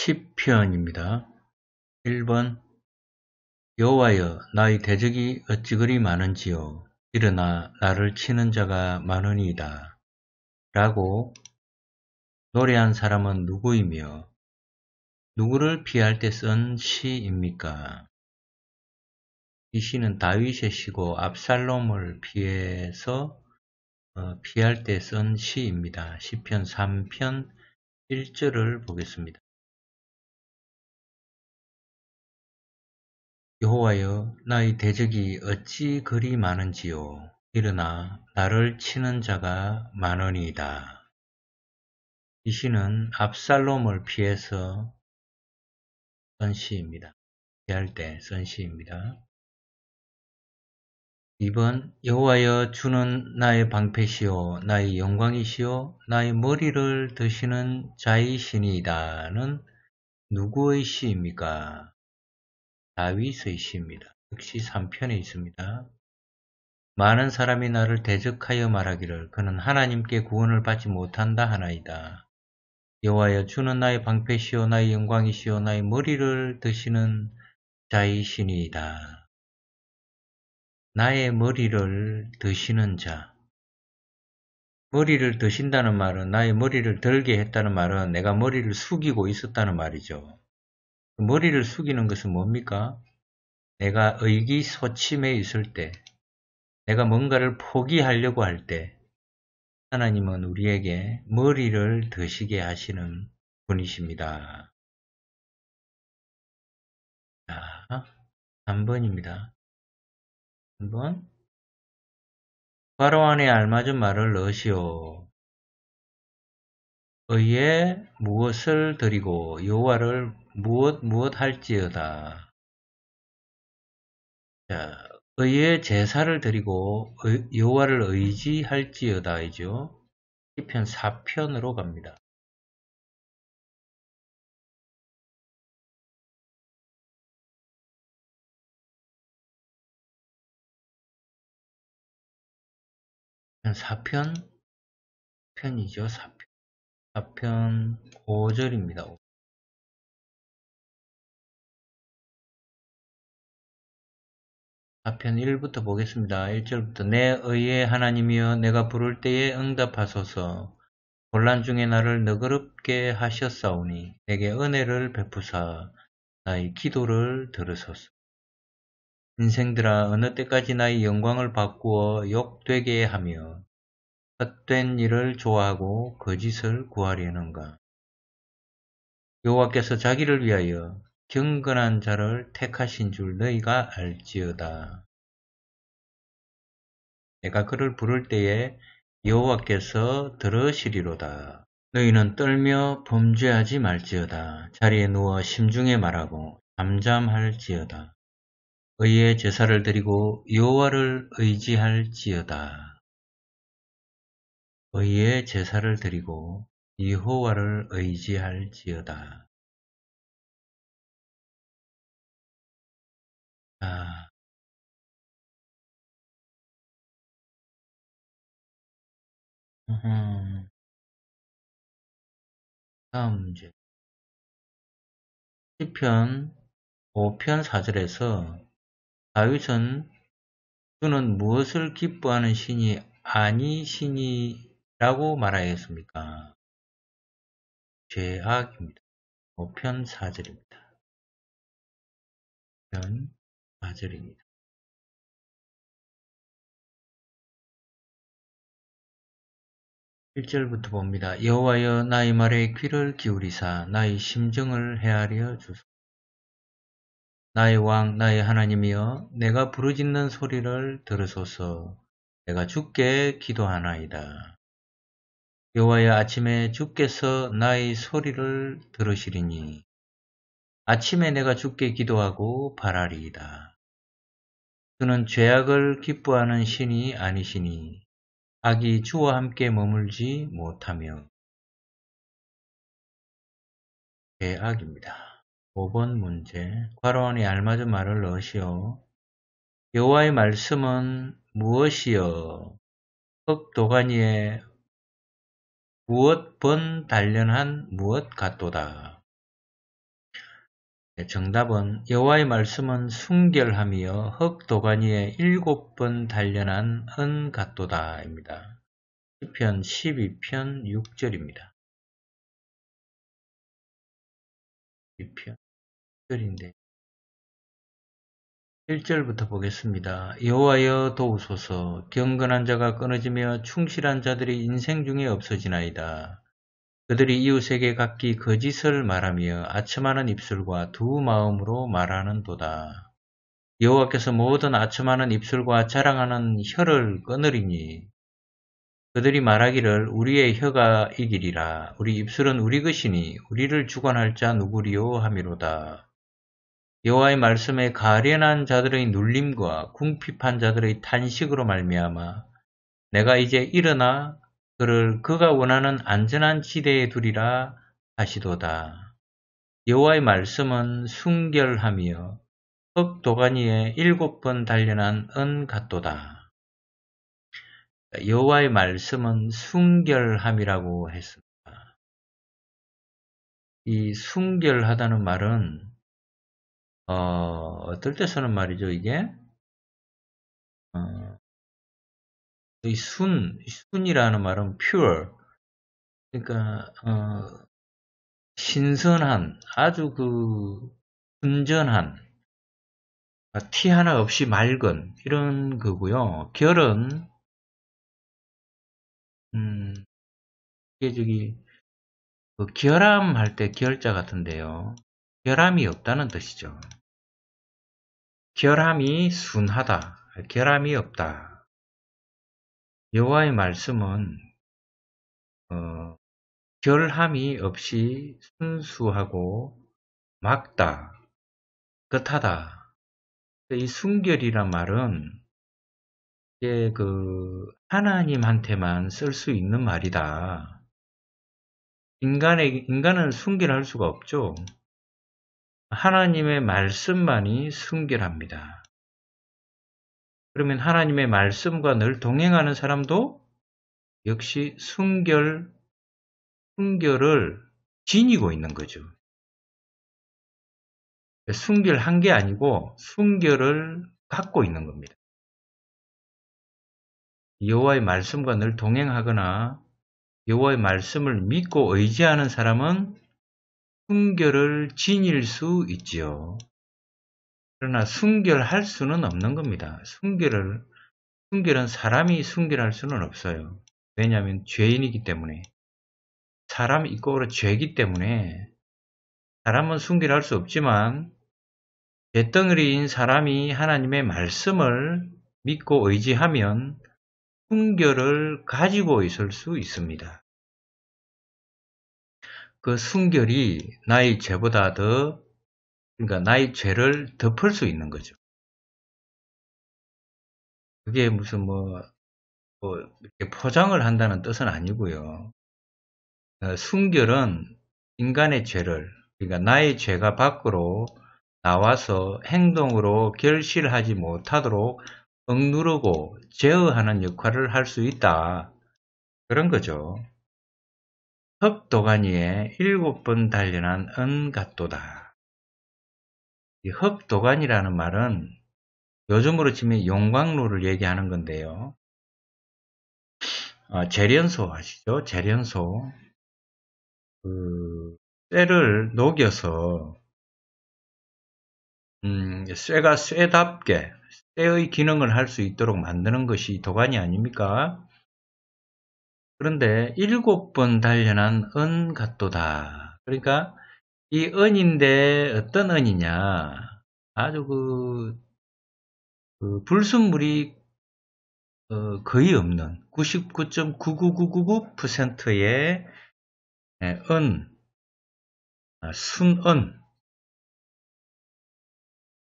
10편입니다. 1번 여호와여 나의 대적이 어찌 그리 많은지요 일어나 나를 치는 자가 많으니이다. 라고 노래한 사람은 누구이며 누구를 피할 때 쓴 시입니까? 이 시는 다윗의 시고 압살롬을 피해서 어, 피할 때 쓴 시입니다. 시편 3편 1절을 보겠습니다. 여호와여 나의 대적이 어찌 그리 많은지요 일어나 나를 치는 자가 많으니이다. 이 시는 압살롬을 피해서 쓴 시입니다. 피할 때쓴 시입니다. 2번 여호와여 주는 나의 방패시요 나의 영광이시요 나의 머리를 드시는 자이시니이다는 누구의 시입니까? 다윗의 시입니다. 역시 3편에 있습니다. 많은 사람이 나를 대적하여 말하기를 그는 하나님께 구원을 받지 못한다 하나이다. 여호와여 주는 나의 방패시오 나의 영광이시오 나의 머리를 드시는 자이시니이다. 나의 머리를 드시는 자. 머리를 드신다는 말은 나의 머리를 들게 했다는 말은 내가 머리를 숙이고 있었다는 말이죠. 머리를 숙이는 것은 뭡니까? 내가 의기소침해 있을 때, 내가 뭔가를 포기하려고 할 때, 하나님은 우리에게 머리를 드시게 하시는 분이십니다. 자, 3번입니다. 한번 바로 안에 알맞은 말을 넣으시오. 의에 무엇을 드리고 여호와를 무엇 무엇 할지어다. 자, 의에 제사를 드리고 여호와를 의지할지어다이죠. 시편 4편으로 갑니다. 4편 편이죠. 4편. 4편 5절입니다. 4편 1부터 보겠습니다. 1절부터 내 의의 하나님이여 내가 부를 때에 응답하소서 혼란 중에 나를 너그럽게 하셨사오니 내게 은혜를 베푸사 나의 기도를 들으소서. 인생들아 어느 때까지 나의 영광을 바꾸어 욕되게 하며 헛된 일을 좋아하고 거짓을 구하려는가. 여호와께서 자기를 위하여 경건한 자를 택하신 줄 너희가 알지어다. 내가 그를 부를 때에 여호와께서 들으시리로다. 너희는 떨며 범죄하지 말지어다. 자리에 누워 심중에 말하고 잠잠할지어다. 의의 제사를 드리고 여호와를 의지할지어다. 의의 제사를 드리고 여호와를 의지할지어다. 아, 다음 문제. 10편 5편 4절에서 다윗은 주는 무엇을 기뻐하는 신이 아니 신이 라고 말하였습니까? 죄악입니다. 5편 4절입니다. 편 4절입니다. 1절부터 봅니다. 여호와여 나의 말에 귀를 기울이사 나의 심정을 헤아려 주소서. 나의 왕, 나의 하나님이여, 내가 부르짖는 소리를 들으소서. 내가 주께 기도하나이다. 여호와여 아침에 주께서 나의 소리를 들으시리니 아침에 내가 주께 기도하고 바라리이다. 그는 죄악을 기뻐하는 신이 아니시니 악이 주와 함께 머물지 못하며 죄악입니다. 5번 문제 괄호 안에 알맞은 말을 넣으시오. 여호와의 말씀은 무엇이여? 흑도가니에 무엇 번 단련한 무엇 같도다. 네, 정답은 여호와의 말씀은 순결함이여 흑도가니에 일곱 번 단련한 은 같도다입니다. 10편 12편 6절입니다. 12편 6절인데 1절부터 보겠습니다. 여호와여 도우소서 경건한 자가 끊어지며 충실한 자들이 인생 중에 없어지나이다. 그들이 이웃에게 각기 거짓을 말하며 아첨하는 입술과 두 마음으로 말하는도다. 여호와께서 모든 아첨하는 입술과 자랑하는 혀를 끊으리니 그들이 말하기를 우리의 혀가 이기리라 우리 입술은 우리 것이니 우리를 주관할 자 누구리요 하미로다. 여호와의 말씀에 가련한 자들의 눌림과 궁핍한 자들의 탄식으로 말미암아 내가 이제 일어나 그를 그가 원하는 안전한 지대에 두리라 하시도다. 여호와의 말씀은 순결하며 흑도가니에 일곱 번 단련한 은 같도다. 여호와의 말씀은 순결함이라고 했습니다. 이 순결하다는 말은 어, 어떨 때 쓰는 말이죠, 이게? 어, 이 순, 순이라는 말은 pure. 그러니까, 어, 신선한, 아주 그, 순전한, 티 하나 없이 맑은, 이런 거고요. 결은, 음, 이게 저기, 그 결함할 때 결자 같은데요. 결함이 없다는 뜻이죠. 결함이 순하다. 결함이 없다. 여호와의 말씀은 어, 결함이 없이 순수하고 막다, 끝하다. 이 순결이란 말은 이게 그 하나님한테만 쓸 수 있는 말이다. 인간의 인간은 순결할 수가 없죠. 하나님의 말씀만이 순결합니다. 그러면 하나님의 말씀과 늘 동행하는 사람도 역시 순결, 순결을 지니고 있는 거죠. 순결한 게 아니고 순결을 갖고 있는 겁니다. 여호와의 말씀과 늘 동행하거나 여호와의 말씀을 믿고 의지하는 사람은 순결을 지닐 수 있지요. 그러나 순결할 수는 없는 겁니다. 순결을 순결은 사람이 순결할 수는 없어요. 왜냐하면 죄인이기 때문에 사람이 이꼬로 죄이기 때문에 사람은 순결할 수 없지만 죄덩어리인 사람이 하나님의 말씀을 믿고 의지하면 순결을 가지고 있을 수 있습니다. 그 순결이 나의 죄보다 더, 그러니까 나의 죄를 덮을 수 있는 거죠. 그게 무슨 뭐, 뭐 이렇게 포장을 한다는 뜻은 아니고요. 어, 순결은 인간의 죄를, 그러니까 나의 죄가 밖으로 나와서 행동으로 결실하지 못하도록 억누르고 제어하는 역할을 할 수 있다. 그런 거죠. 흑도가니에 일곱 번 단련한 은갓도다. 이 흑도가니라는 말은 요즘으로 치면 용광로를 얘기하는 건데요. 어, 재련소 아시죠? 재련소. 그, 쇠를 녹여서, 음, 쇠가 쇠답게 때의 기능을 할 수 있도록 만드는 것이 도관이 아닙니까? 그런데 일곱 번 단련한 은 같도다. 그러니까 이 은인데 어떤 은이냐? 아주 그, 그 불순물이 어, 거의 없는 99.99999%의 은, 아, 순은.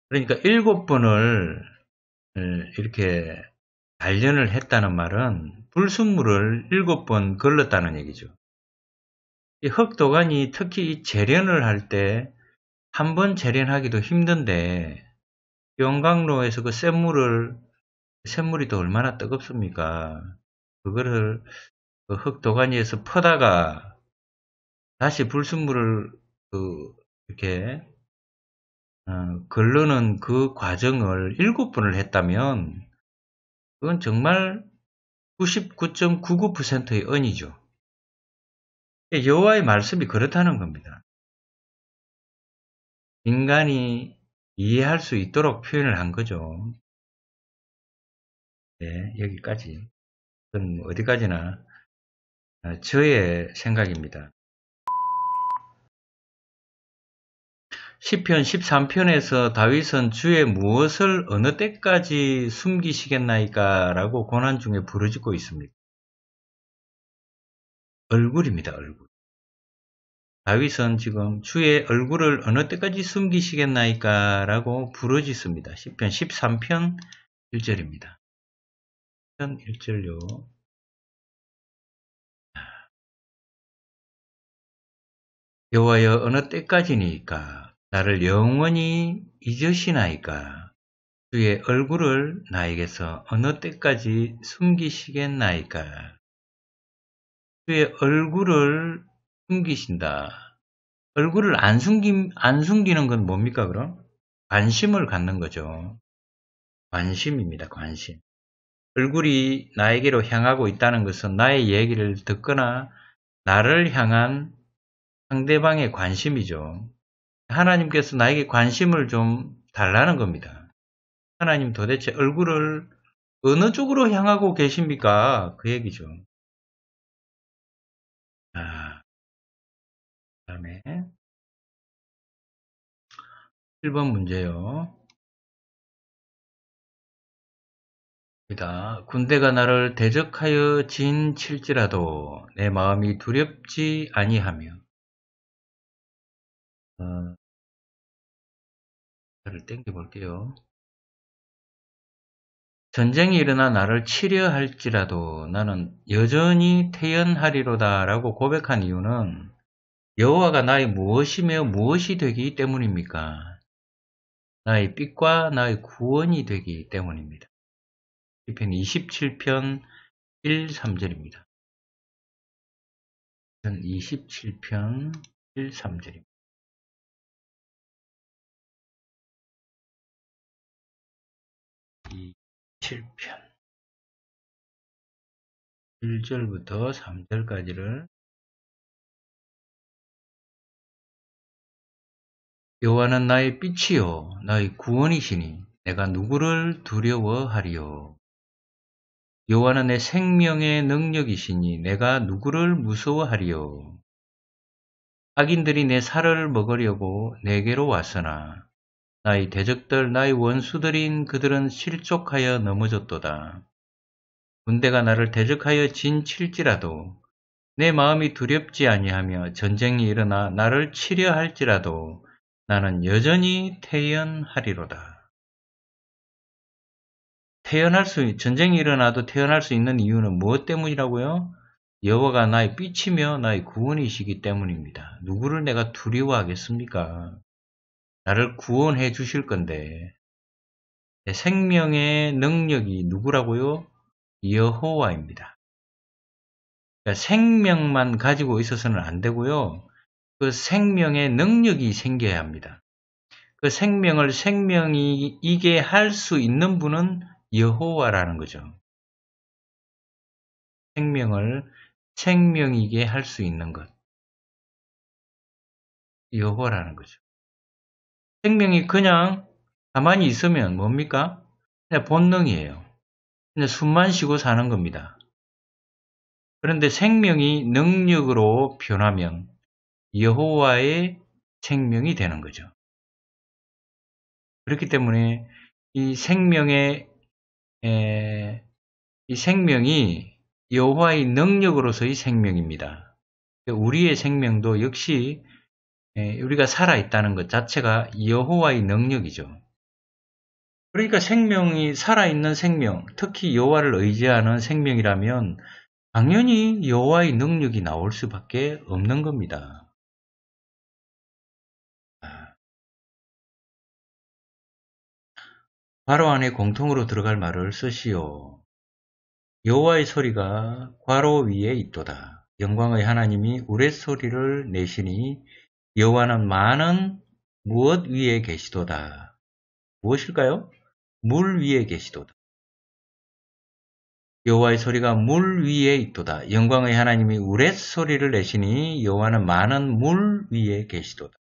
그러니까 일곱 번을 이렇게 단련을 했다는 말은 불순물을 일곱 번 걸렀다는 얘기죠. 이 흑도간이 특히 이 재련을 할 때 한 번 재련하기도 힘든데 영광로에서 그 샘물을 샘물이 또 얼마나 뜨겁습니까? 그거를 그 흑도가니에서 퍼다가 다시 불순물을 그 이렇게 어, 걸르는 그 과정을 일곱 번을 했다면 그건 정말 99.99%의 은이죠. 여호와의 말씀이 그렇다는 겁니다. 인간이 이해할 수 있도록 표현을 한 거죠. 네, 여기까지. 어디까지나 어, 저의 생각입니다. 10편 13편에서 다윗은 주의 무엇을 어느 때까지 숨기시겠나이까 라고 고난 중에 부르짖고 있습니다. 얼굴입니다. 얼굴. 다윗은 지금 주의 얼굴을 어느 때까지 숨기시겠나이까 라고 부르짖습니다. 10편 13편 1절입니다. 1절요. 여호와여 어느 때까지니까 나를 영원히 잊으시나이까 주의 얼굴을 나에게서 어느 때까지 숨기시겠나이까 주의 얼굴을 숨기신다. 얼굴을 안 숨김, 안 숨기는 건 뭡니까, 그럼? 관심을 갖는 거죠. 관심입니다, 관심. 얼굴이 나에게로 향하고 있다는 것은 나의 얘기를 듣거나 나를 향한 상대방의 관심이죠. 하나님께서 나에게 관심을 좀 달라는 겁니다. 하나님 도대체 얼굴을 어느 쪽으로 향하고 계십니까? 그 얘기죠. 아, 그 다음에 1번 문제요. 군대가 나를 대적하여 진칠지라도 내 마음이 두렵지 아니하며 어, 를 땡겨 볼게요. 전쟁이 일어나 나를 치려 할지라도 나는 여전히 태연하리로다 라고 고백한 이유는 여호와가 나의 무엇이며 무엇이 되기 때문입니까? 나의 빛과 나의 구원이 되기 때문입니다. 1편 27편 1, 3절입니다. 27편 1, 3절입니다. 7편. 1절부터 3절까지를 여호와는 나의 빛이요 나의 구원이시니 내가 누구를 두려워하리요? 여호와는 내 생명의 능력이시니 내가 누구를 무서워하리요? 악인들이 내 살을 먹으려고 내게로 왔으나 나의 대적들 나의 원수들인 그들은 실족하여 넘어졌도다. 군대가 나를 대적하여 진칠지라도 내 마음이 두렵지 아니하며 전쟁이 일어나 나를 치려 할지라도 나는 여전히 태연하리로다. 태연할 수 전쟁이 일어나도 태연할 수 있는 이유는 무엇 때문이라고요? 여호와가 나의 빛이며 나의 구원이시기 때문입니다. 누구를 내가 두려워하겠습니까? 나를 구원해 주실 건데 생명의 능력이 누구라고요? 여호와입니다. 그러니까 생명만 가지고 있어서는 안 되고요. 그 생명의 능력이 생겨야 합니다. 그 생명을 생명이게 할 수 있는 분은 여호와라는 거죠. 생명을 생명이게 할 수 있는 것. 여호와라는 거죠. 생명이 그냥 가만히 있으면 뭡니까? 그냥 본능이에요. 그냥 숨만 쉬고 사는 겁니다. 그런데 생명이 능력으로 변하면 여호와의 생명이 되는 거죠. 그렇기 때문에 이 생명의 에, 이 생명이 여호와의 능력으로서의 생명입니다. 우리의 생명도 역시 예, 우리가 살아있다는 것 자체가 여호와의 능력이죠. 그러니까 생명이 살아있는 생명, 특히 여호와를 의지하는 생명이라면 당연히 여호와의 능력이 나올 수밖에 없는 겁니다. 괄호 안에 공통으로 들어갈 말을 쓰시오. 여호와의 소리가 괄호 위에 있도다. 영광의 하나님이 우레소리를 내시니 여호와는 많은 무엇 위에 계시도다. 무엇일까요? 물 위에 계시도다. 여호와의 소리가 물 위에 있도다. 영광의 하나님이 우렛 소리를 내시니 여호와는 많은 물 위에 계시도다.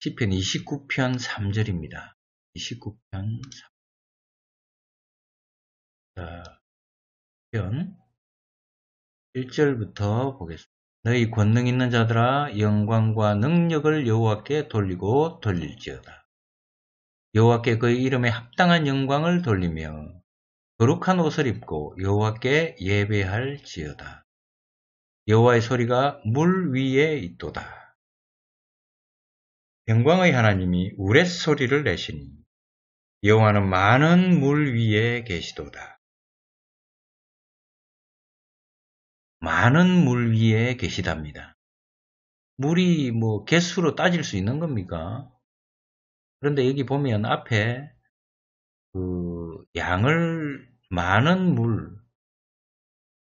시편 29편 3절입니다. 29편 3절. 자, 편 1절부터 보겠습니다. 너희 권능 있는 자들아 영광과 능력을 여호와께 돌리고 돌릴지어다. 여호와께 그의 이름에 합당한 영광을 돌리며 거룩한 옷을 입고 여호와께 예배할지어다. 여호와의 소리가 물 위에 있도다. 영광의 하나님이 우렛 소리를 내시니 여호와는 많은 물 위에 계시도다. 많은 물 위에 계시답니다. 물이 뭐 개수로 따질 수 있는 겁니까? 그런데 여기 보면 앞에 그 양을 많은 물,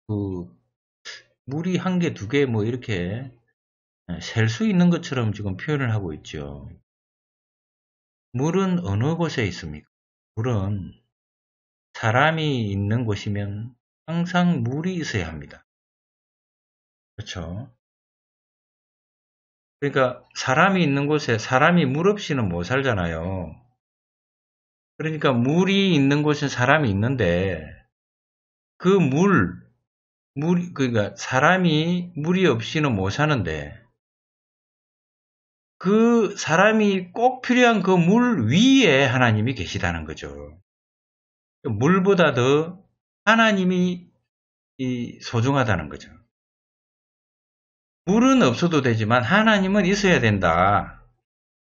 그 물이 한 개, 두 개 뭐 이렇게 셀 수 있는 것처럼 지금 표현을 하고 있죠. 물은 어느 곳에 있습니까? 물은 사람이 있는 곳이면 항상 물이 있어야 합니다. 그렇죠. 그러니까 사람이 있는 곳에 사람이 물 없이는 못 살잖아요. 그러니까 물이 있는 곳에 사람이 있는데 그 물, 물 그러니까 사람이 물이 없이는 못 사는데 그 사람이 꼭 필요한 그 물 위에 하나님이 계시다는 거죠. 물보다 더 하나님이 소중하다는 거죠. 물은 없어도 되지만 하나님은 있어야 된다.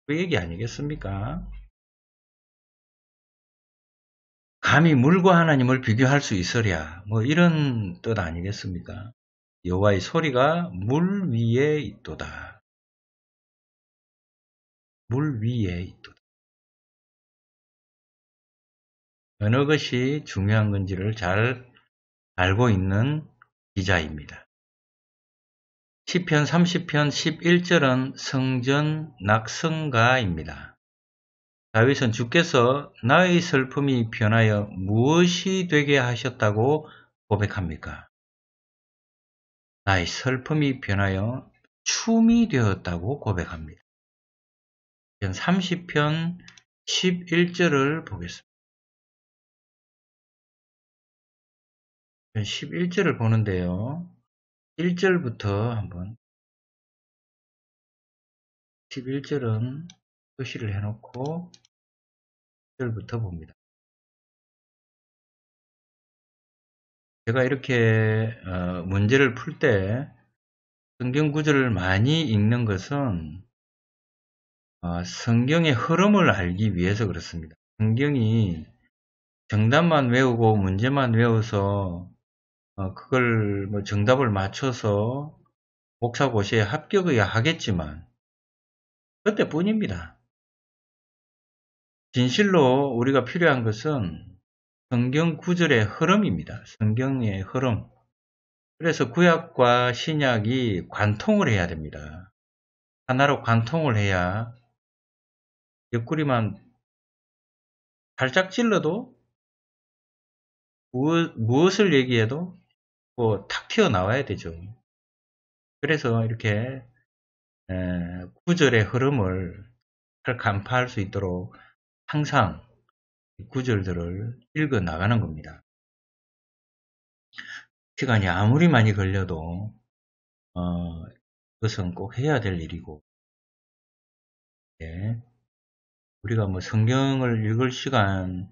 그 얘기 아니겠습니까? 감히 물과 하나님을 비교할 수 있으랴. 뭐 이런 뜻 아니겠습니까? 여호와의 소리가 물 위에 있도다. 물 위에 있도다. 어느 것이 중요한 건지를 잘 알고 있는 기자입니다. 시편 30편 11절은 성전 낙성가입니다. 다윗은 주께서 나의 슬픔이 변하여 무엇이 되게 하셨다고 고백합니까? 나의 슬픔이 변하여 춤이 되었다고 고백합니다. 30편 11절을 보겠습니다. 11절을 보는데요. 1절부터 한번 11절은 표시를 해놓고 1절부터 봅니다. 제가 이렇게 어, 문제를 풀 때 성경 구절을 많이 읽는 것은 어, 성경의 흐름을 알기 위해서 그렇습니다. 성경이 정답만 외우고 문제만 외워서 어, 그걸 뭐 정답을 맞춰서 목사고시에 합격해야 하겠지만 그때뿐입니다. 진실로 우리가 필요한 것은 성경 구절의 흐름입니다. 성경의 흐름. 그래서 구약과 신약이 관통을 해야 됩니다. 하나로 관통을 해야 옆구리만 살짝 찔러도 무엇을 얘기해도 탁 튀어나와야 되죠. 그래서 이렇게 구절의 흐름을 잘 간파할 수 있도록 항상 구절들을 읽어 나가는 겁니다. 시간이 아무리 많이 걸려도 어, 그것은 꼭 해야 될 일이고 예. 우리가 뭐 성경을 읽을 시간이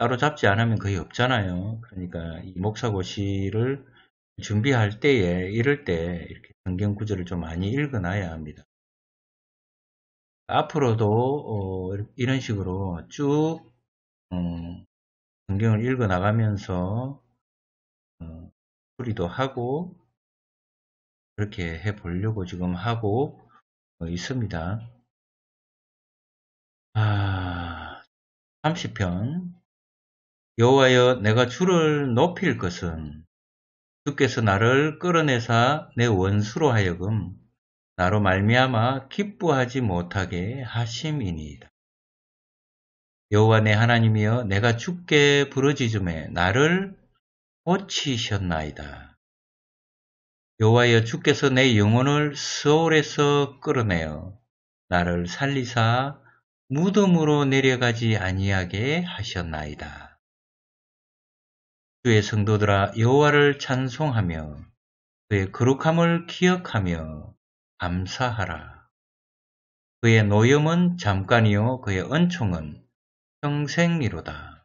따로 잡지 않으면 거의 없잖아요. 그러니까 이 목사고시를 준비할 때에 이럴 때 이렇게 성경 구절을 좀 많이 읽어놔야 합니다. 앞으로도 어, 이런 식으로 쭉 음, 성경을 읽어 나가면서 어, 풀이도 하고 그렇게 해 보려고 지금 하고 어, 있습니다. 아, 30편 여호와여 내가 주를 높일 것은 주께서 나를 끌어내사 내 원수로 하여금 나로 말미암아 기뻐하지 못하게 하심이니이다. 여호와 내 하나님이여 내가 죽게 부르짖음에 나를 고치셨나이다. 여호와여 주께서 내 영혼을 서울에서 끌어내어 나를 살리사 무덤으로 내려가지 아니하게 하셨나이다. 주의 성도들아 여호와를 찬송하며 그의 거룩함을 기억하며 감사하라. 그의 노염은 잠깐이요 그의 은총은 평생이로다.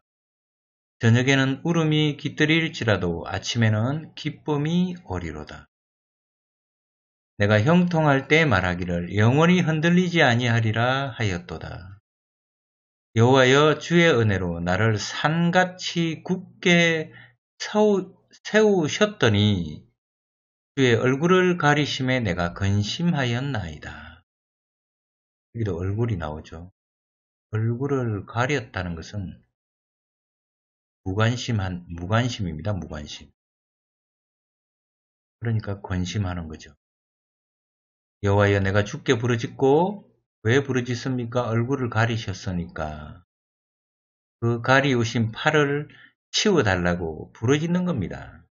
저녁에는 울음이 깃들일지라도 아침에는 기쁨이 오리로다. 내가 형통할 때 말하기를 영원히 흔들리지 아니하리라 하였도다. 여호와여 주의 은혜로 나를 산같이 굳게 세우셨더니 주의 얼굴을 가리심에 내가 근심하였나이다. 여기도 얼굴이 나오죠. 얼굴을 가렸다는 것은 무관심한 무관심입니다. 무관심. 그러니까 권심하는 거죠. 여호와여 내가 죽게 부르짖고 왜 부르짖습니까? 얼굴을 가리셨으니까. 그 가리우신 팔을 치워달라고 부르짖는 겁니다.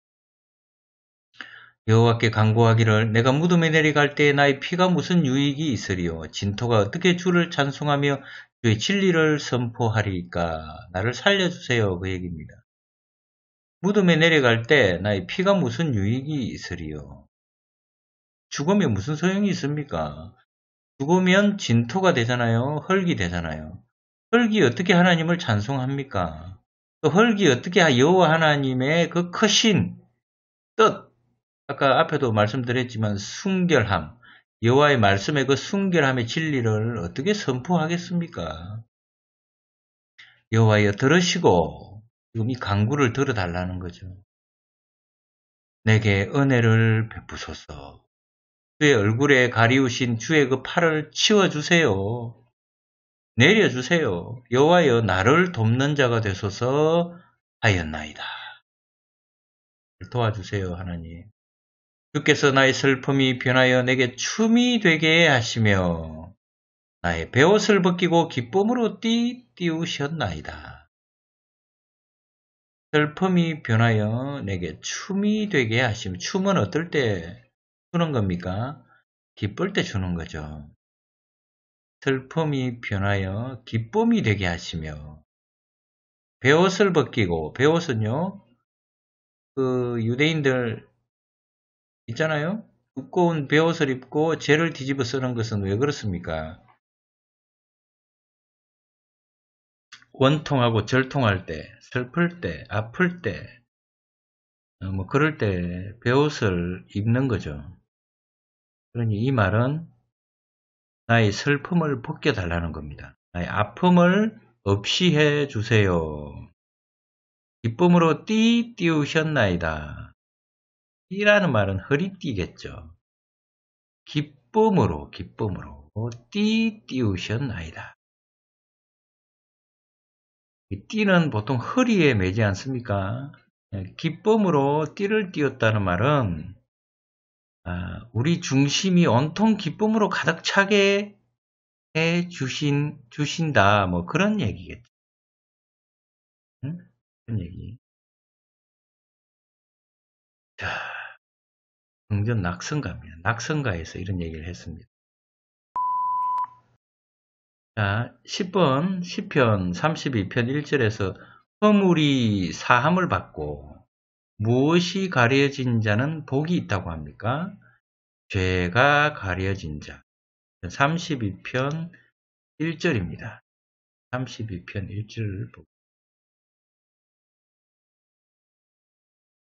여호와께 간구하기를 내가 무덤에 내려갈 때에 나의 피가 무슨 유익이 있으리요 진토가 어떻게 주를 찬송하며 주의 진리를 선포하리까 나를 살려주세요 그 얘기입니다. 무덤에 내려갈 때 나의 피가 무슨 유익이 있으리요 죽으면 무슨 소용이 있습니까? 죽으면 진토가 되잖아요. 흙이 되잖아요. 흙이 어떻게 하나님을 찬송합니까? 그 흙이 어떻게 여호와 하나님의 그 크신 뜻 아까 앞에도 말씀드렸지만 순결함 여호와의 말씀의 그 순결함의 진리를 어떻게 선포하겠습니까? 여호와여 들으시고 지금 이 강구를 들어달라는 거죠. 내게 은혜를 베푸소서. 그의 얼굴에 가리우신 주의 그 팔을 치워주세요. 내려주세요. 여호와여 나를 돕는 자가 되소서 하였나이다. 도와주세요 하나님. 주께서 나의 슬픔이 변하여 내게 춤이 되게 하시며 나의 베옷을 벗기고 기쁨으로 띠 띄우셨나이다. 슬픔이 변하여 내게 춤이 되게 하시며 춤은 어떨 때 주는 겁니까? 기쁠 때 주는 거죠. 슬픔이 변하여 기쁨이 되게 하시며 베옷을 벗기고 베옷은요 그 유대인들 있잖아요 두꺼운 베옷을 입고 죄를 뒤집어 쓰는 것은 왜 그렇습니까? 원통하고 절통할 때, 슬플 때, 아플 때, 어, 뭐 그럴 때 베옷을 입는 거죠. 그러니 이 말은 나의 슬픔을 벗겨달라는 겁니다. 나의 아픔을 없이 해 주세요. 기쁨으로 띠 띄우셨나이다. 띠라는 말은 허리띠겠죠. 기쁨으로, 기쁨으로 띠 띄우셨나이다. 이 띠는 보통 허리에 매지 않습니까? 기쁨으로 띠를 띄웠다는 말은 아, 우리 중심이 온통 기쁨으로 가득 차게 해 주신, 주신다. 뭐 그런 얘기겠죠. 응? 그런 얘기. 자, 경전 낙성가입니다. 낙성가에서 이런 얘기를 했습니다. 자, 10번, 10편, 32편 1절에서 허물이 사함을 받고 무엇이 가려진 자는 복이 있다고 합니까? 죄가 가려진 자. 32편 1절입니다. 32편 1절을 보고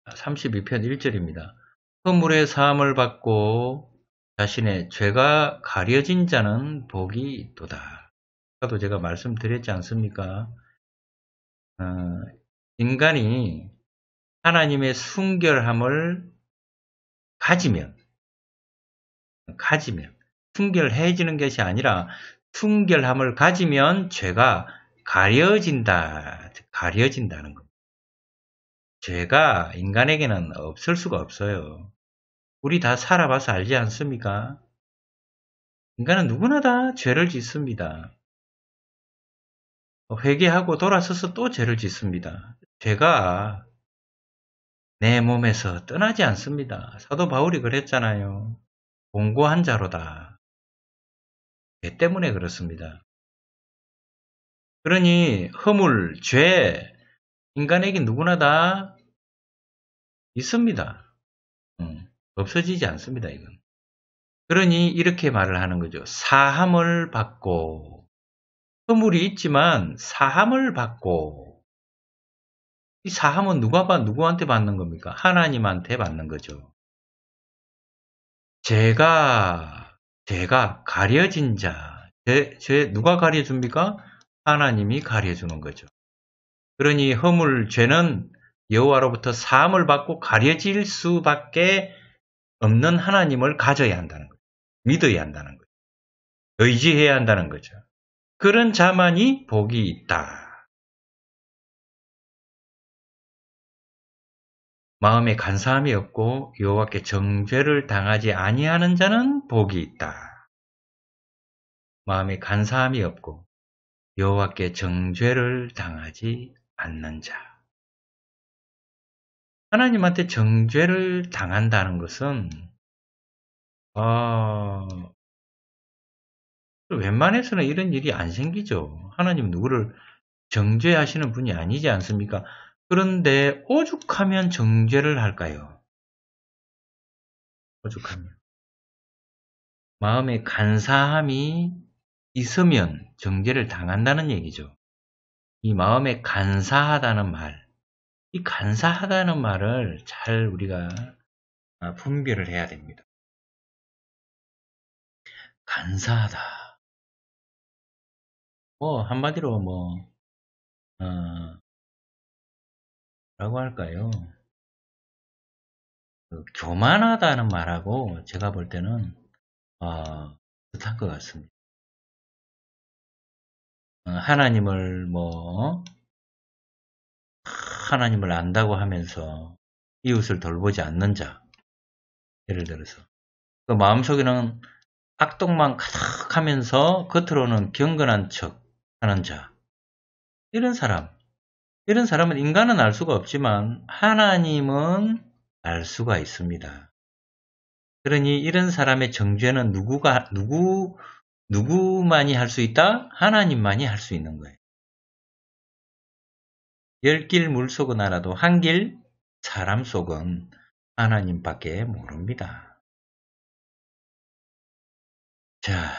32편 1절입니다. 허물의 사함을 받고 자신의 죄가 가려진 자는 복이 있도다. 아까도 제가 말씀드렸지 않습니까? 어, 인간이 하나님의 순결함을 가지면, 가지면, 순결해지는 것이 아니라 순결함을 가지면 죄가 가려진다, 가려진다는 겁니다. 죄가 인간에게는 없을 수가 없어요. 우리 다 살아봐서 알지 않습니까? 인간은 누구나 다 죄를 짓습니다. 회개하고 돌아서서 또 죄를 짓습니다. 죄가 내 몸에서 떠나지 않습니다. 사도 바울이 그랬잖아요. 공고한 자로다. 죄 때문에 그렇습니다. 그러니 허물, 죄, 인간에게 누구나 다 있습니다. 음, 없어지지 않습니다, 이건. 그러니 이렇게 말을 하는 거죠. 사함을 받고, 허물이 있지만 사함을 받고, 이 사함은 누가 받, 누구한테 받는 겁니까? 하나님한테 받는 거죠. 제가, 제가 가려진 자, 제, 제 누가 가려줍니까? 하나님이 가려주는 거죠. 그러니 허물, 죄는 여호와로부터 사함을 받고 가려질 수밖에 없는 하나님을 가져야 한다는 거죠. 믿어야 한다는 거죠. 의지해야 한다는 거죠. 그런 자만이 복이 있다. 마음에 간사함이 없고 여호와께 정죄를 당하지 아니하는 자는 복이 있다. 마음에 간사함이 없고 여호와께 정죄를 당하지 않는 자. 하나님한테 정죄를 당한다는 것은 어, 웬만해서는 이런 일이 안 생기죠. 하나님 누구를 정죄하시는 분이 아니지 않습니까? 그런데 오죽하면 정죄를 할까요? 오죽하면. 마음에 간사함이 있으면 정죄를 당한다는 얘기죠. 이 마음에 간사하다는 말, 이 간사하다는 말을 잘 우리가 아, 분별을 해야 됩니다. 간사하다. 뭐 한마디로 뭐 어, 라고 할까요? 그 교만하다는 말하고 제가 볼 때는 어, 비슷한 것 같습니다. 어, 하나님을 뭐 하나님을 안다고 하면서 이웃을 돌보지 않는 자 예를 들어서 그 마음속에는 악독만 가득하면서 겉으로는 경건한 척 하는 자 이런 사람 이런 사람은 인간은 알 수가 없지만 하나님은 알 수가 있습니다. 그러니 이런 사람의 정죄는 누구가 누구 누구만이 할 수 있다? 하나님만이 할 수 있는 거예요. 열 길 물 속은 알아도 한 길 사람 속은 하나님밖에 모릅니다. 자,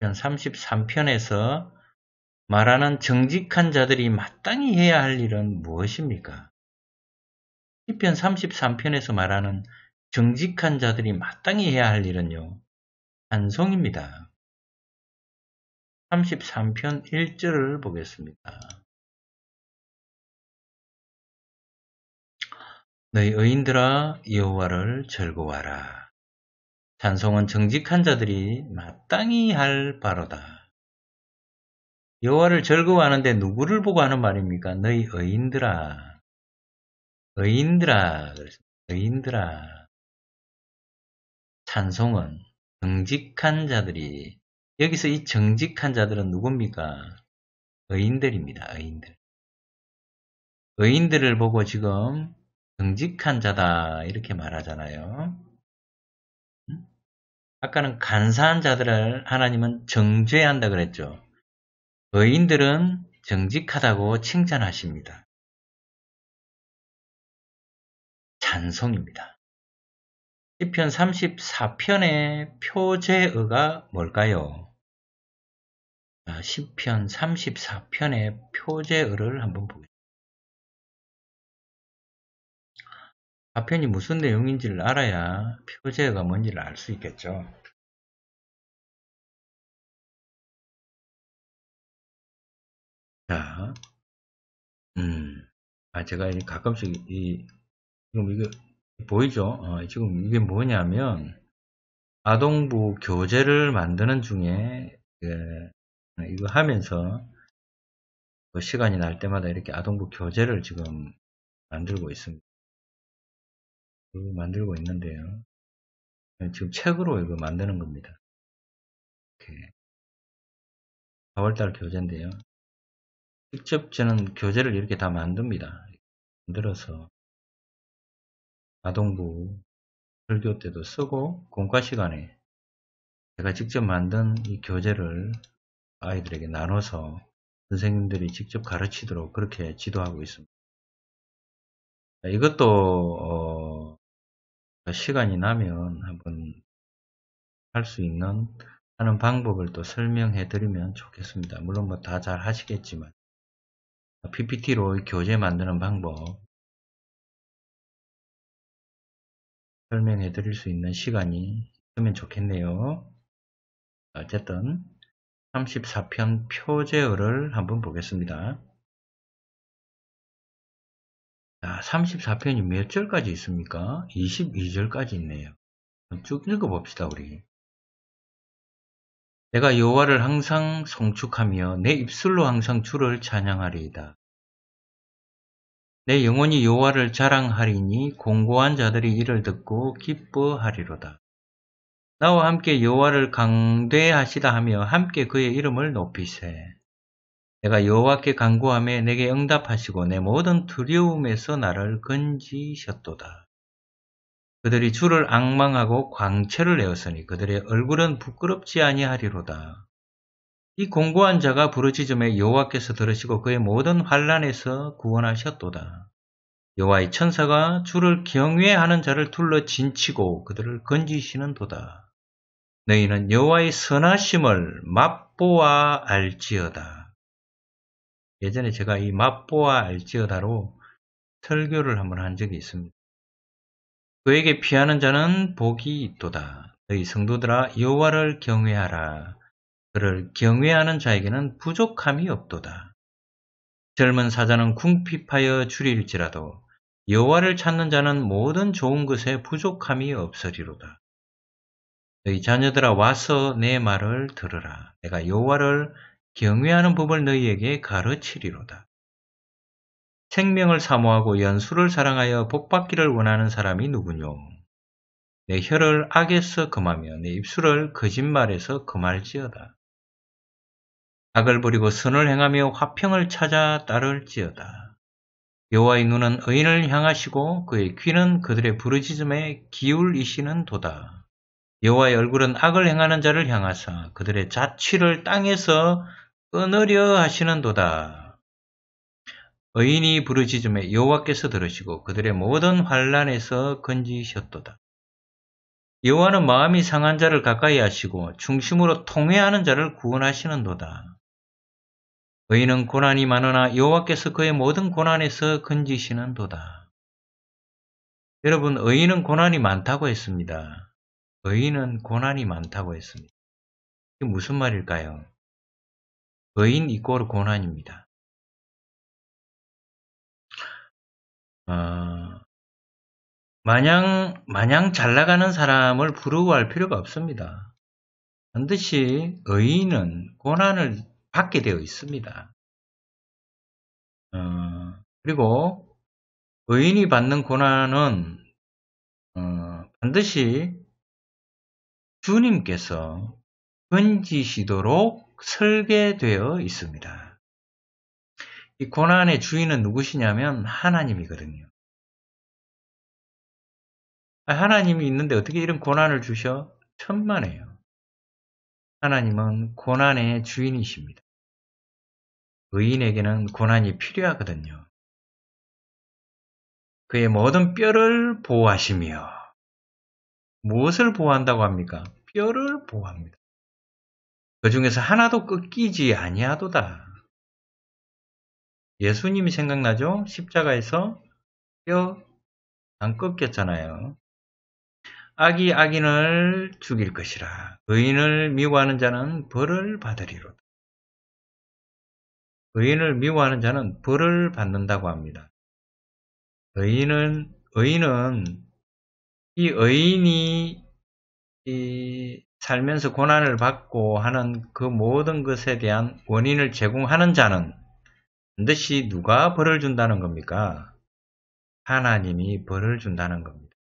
33편에서 말하는 정직한 자들이 마땅히 해야 할 일은 무엇입니까? 10편 33편에서 말하는 정직한 자들이 마땅히 해야 할 일은요. 찬송입니다. 33편 1절을 보겠습니다. 너희 의인들아 여호와를 즐거워하라. 찬송은 정직한 자들이 마땅히 할 바로다. 여호와를 즐거워하는데 누구를 보고 하는 말입니까? 너희 의인들아. 의인들아. 의인들아. 찬송은 정직한 자들이 여기서 이 정직한 자들은 누굽니까? 의인들입니다. 의인들. 의인들을 보고 지금 정직한 자다 이렇게 말하잖아요. 아까는 간사한 자들을 하나님은 정죄한다 그랬죠. 의인들은 정직하다고 칭찬하십니다. 찬송입니다. 시편 34편의 표제어가 뭘까요? 시편 34편의 표제어를 한번 보겠습니다. 가편이 무슨 내용인지를 알아야 표제어가 뭔지를 알 수 있겠죠. 자, 음, 아, 제가 가끔씩 이, 지금 이거 보이죠? 어, 지금 이게 뭐냐면, 아동부 교재를 만드는 중에, 예, 이거 하면서, 그 시간이 날 때마다 이렇게 아동부 교재를 지금 만들고 있습니다. 만들고 있는데요. 지금 책으로 이거 만드는 겁니다. 이렇게 4월달 교재인데요. 직접 저는 교재를 이렇게 다 만듭니다. 만들어서 아동부 설교 때도 쓰고 공과 시간에 제가 직접 만든 이 교재를 아이들에게 나눠서 선생님들이 직접 가르치도록 그렇게 지도하고 있습니다. 이것도 어 시간이 나면 한번 할 수 있는 하는 방법을 또 설명해 드리면 좋겠습니다. 물론 뭐 다 잘 하시겠지만 PPT로 교재 만드는 방법 설명해 드릴 수 있는 시간이 있으면 좋겠네요. 어쨌든 34편 표제어를 한번 보겠습니다. 자, 34편이 몇 절까지 있습니까? 22절까지 있네요. 쭉 읽어봅시다, 우리. 내가 여호와를 항상 송축하며 내 입술로 항상 주를 찬양하리이다. 내 영혼이 여호와를 자랑하리니 공고한 자들이 이를 듣고 기뻐하리로다. 나와 함께 여호와를 강대하시다 하며 함께 그의 이름을 높이세. 내가 여호와께 간구하며 내게 응답하시고 내 모든 두려움에서 나를 건지셨도다. 그들이 주를 악망하고 광채를 내었으니 그들의 얼굴은 부끄럽지 아니하리로다. 이 공고한 자가 부르짖음에 여호와께서 들으시고 그의 모든 환란에서 구원하셨도다. 여호와의 천사가 주를 경외하는 자를 둘러 진치고 그들을 건지시는 도다. 너희는 여호와의 선하심을 맛보아 알지어다. 예전에 제가 이 맛보아 알지어다로 설교를 한번 한 적이 있습니다. 그에게 피하는 자는 복이 있도다. 너희 성도들아 여호와를 경외하라. 그를 경외하는 자에게는 부족함이 없도다. 젊은 사자는 궁핍하여 줄일지라도 여호와를 찾는 자는 모든 좋은 것에 부족함이 없으리로다. 너희 자녀들아 와서 내 말을 들으라. 내가 여호와를 경외하는 법을 너희에게 가르치리로다. 생명을 사모하고 연수를 사랑하여 복받기를 원하는 사람이 누구뇨? 내 혀를 악에서 금하며 내 입술을 거짓말에서 금할지어다. 악을 버리고 선을 행하며 화평을 찾아 따를지어다. 여호와의 눈은 의인을 향하시고 그의 귀는 그들의 부르짖음에 기울이시는 도다. 여호와의 얼굴은 악을 행하는 자를 향하사 그들의 자취를 땅에서 끊으려 하시는 도다. 의인이 부르짖음에 여호와께서 들으시고 그들의 모든 환란에서 건지셨도다. 여호와는 마음이 상한 자를 가까이 하시고 중심으로 통회하는 자를 구원하시는도다. 의인은 고난이 많으나 여호와께서 그의 모든 고난에서 건지시는도다. 여러분, 의인은 고난이 많다고 했습니다. 의인은 고난이 많다고 했습니다. 이게 무슨 말일까요? 의인 이꼴 고난입니다. 어, 마냥, 마냥 잘 나가는 사람을 부러워할 필요가 없습니다. 반드시 의인은 고난을 받게 되어 있습니다. 어, 그리고 의인이 받는 고난은 어, 반드시 주님께서 건지시도록 설계되어 있습니다. 이 고난의 주인은 누구시냐면 하나님이거든요. 아, 하나님이 있는데 어떻게 이런 고난을 주셔? 천만에요. 하나님은 고난의 주인이십니다. 의인에게는 고난이 필요하거든요. 그의 모든 뼈를 보호하시며 무엇을 보호한다고 합니까? 뼈를 보호합니다. 그 중에서 하나도 꺾이지 아니하도다. 예수님이 생각나죠? 십자가에서 뼈 안 꺾였잖아요. 악이 악인을 죽일 것이라. 의인을 미워하는 자는 벌을 받으리로다. 의인을 미워하는 자는 벌을 받는다고 합니다. 의인은, 의인은 이 의인이 이 살면서 고난을 받고 하는 그 모든 것에 대한 원인을 제공하는 자는 반드시 누가 벌을 준다는 겁니까? 하나님이 벌을 준다는 겁니다.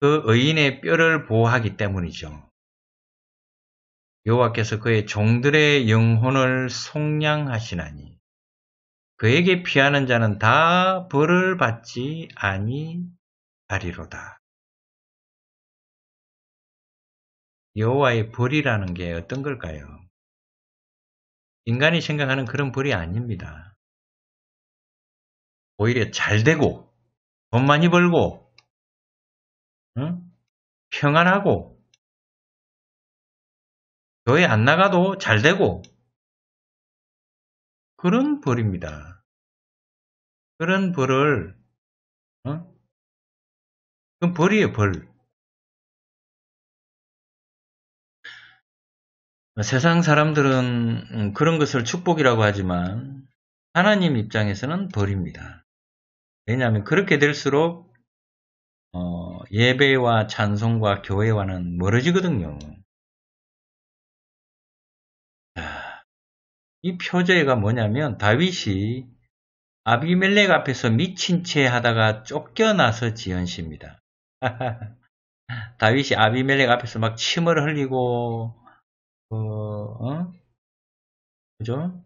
그 의인의 뼈를 보호하기 때문이죠. 여호와께서 그의 종들의 영혼을 속량하시나니 그에게 피하는 자는 다 벌을 받지 아니하리로다. 여호와의 벌이라는 게 어떤 걸까요? 인간이 생각하는 그런 벌이 아닙니다. 오히려 잘 되고 돈 많이 벌고 응? 평안하고 교회 안 나가도 잘 되고 그런 벌입니다. 그런 벌을 어? 그건 벌이에요 벌. 세상 사람들은 음, 그런 것을 축복이라고 하지만 하나님 입장에서는 벌입니다. 왜냐하면 그렇게 될수록 어, 예배와 찬송과 교회와는 멀어지거든요. 이 표제가 뭐냐면 다윗이 아비멜렉 앞에서 미친 채 하다가 쫓겨나서 지은 시입니다. 다윗이 아비멜렉 앞에서 막 침을 흘리고 어, 어? 그죠?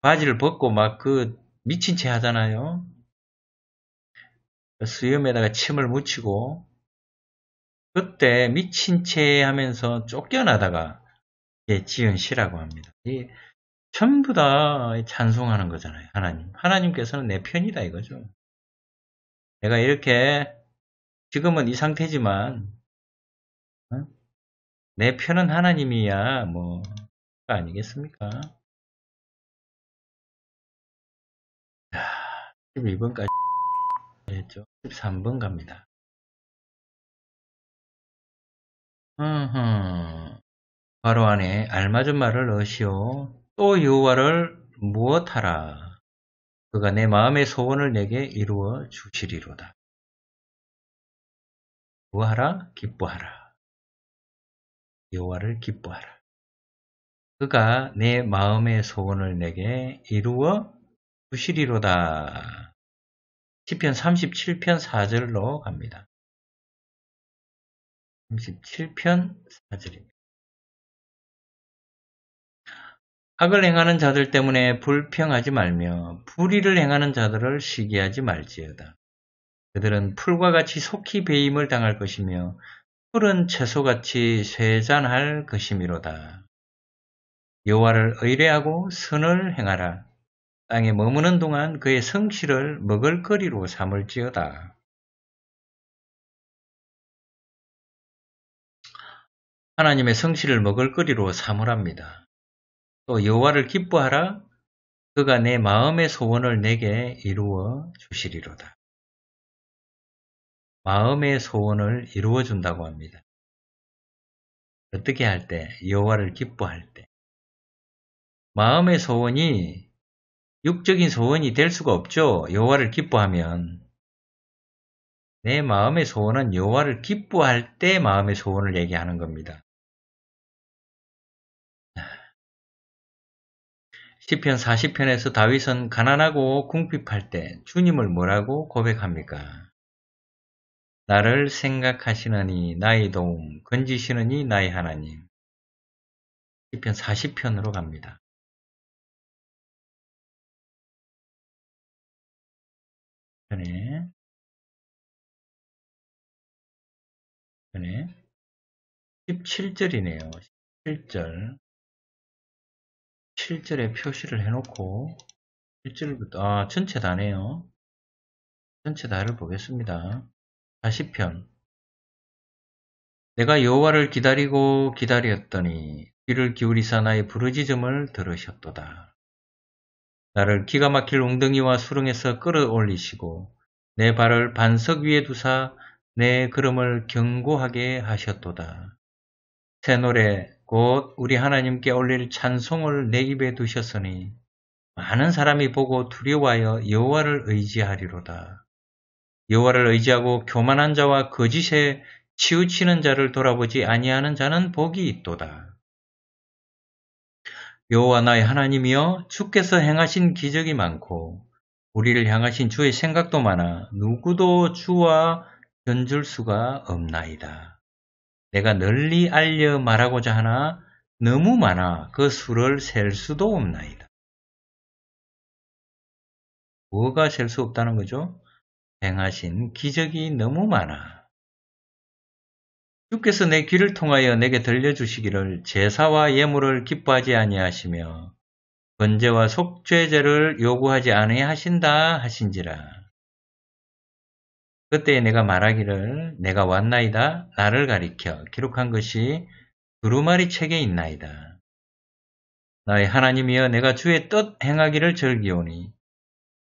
바지를 벗고 막 그 미친 채 하잖아요. 수염에다가 침을 묻히고 그때 미친 채 하면서 쫓겨나다가 지은 시라고 합니다. 이 전부 다 찬송하는 거잖아요. 하나님. 하나님께서는 내 편이다 이거죠. 내가 이렇게 지금은 이 상태지만 어? 내 편은 하나님이야 뭐 아니겠습니까? 자, 11번까지 했죠. 13번 갑니다. 어허. 바로 안에 알맞은 말을 넣으시오. 또 여호와를 무엇하라. 그가 내 마음의 소원을 내게 이루어 주시리로다. 무하라 기뻐하라. 여호와를 기뻐하라. 그가 내 마음의 소원을 내게 이루어 주시리로다. 10편 37편 4절로 갑니다. 37편 4절입니다. 악을 행하는 자들 때문에 불평하지 말며 불의를 행하는 자들을 시기하지 말지어다. 그들은 풀과 같이 속히 배임을 당할 것이며 풀은 채소같이 쇠잔할 것이미로다. 여호와를 의뢰하고 선을 행하라. 땅에 머무는 동안 그의 성실을 먹을거리로 삼을지어다. 하나님의 성실을 먹을거리로 삼으랍니다. 또 여호와를 기뻐하라 그가 내 마음의 소원을 내게 이루어 주시리로다. 마음의 소원을 이루어 준다고 합니다. 어떻게 할 때? 여호와를 기뻐할 때. 마음의 소원이 육적인 소원이 될 수가 없죠. 여호와를 기뻐하면 내 마음의 소원은 여호와를 기뻐할 때 마음의 소원을 얘기하는 겁니다. 시편 40편에서 다윗은 가난하고 궁핍할 때 주님을 뭐라고 고백합니까? 나를 생각하시느니 나의 도움, 건지시느니 나의 하나님. 시편 40편으로 갑니다. 편에 편에 17절이네요. 17절 7절에 표시를 해놓고 1절부터 아 전체 다네요. 전체 다를 보겠습니다. 40편 내가 여호와를 기다리고 기다렸더니 귀를 기울이사 나의 부르짖음을 들으셨도다. 나를 기가 막힐 웅덩이와 수렁에서 끌어올리시고 내 발을 반석 위에 두사 내 걸음을 견고하게 하셨도다. 새 노래 곧 우리 하나님께 올릴 찬송을 내 입에 두셨으니 많은 사람이 보고 두려워하여 여호와를 의지하리로다. 여호와를 의지하고 교만한 자와 거짓에 치우치는 자를 돌아보지 아니하는 자는 복이 있도다. 여호와 나의 하나님이여 주께서 행하신 기적이 많고 우리를 향하신 주의 생각도 많아 누구도 주와 견줄 수가 없나이다. 내가 널리 알려 말하고자 하나 너무 많아 그 수를 셀 수도 없나이다. 뭐가 셀 수 없다는 거죠? 행하신 기적이 너무 많아. 주께서 내 귀를 통하여 내게 들려주시기를 제사와 예물을 기뻐하지 아니하시며 번제와 속죄제를 요구하지 아니하신다 하신지라. 그때 내가 말하기를 내가 왔나이다 나를 가리켜 기록한 것이 두루마리 책에 있나이다. 나의 하나님이여 내가 주의 뜻 행하기를 즐기오니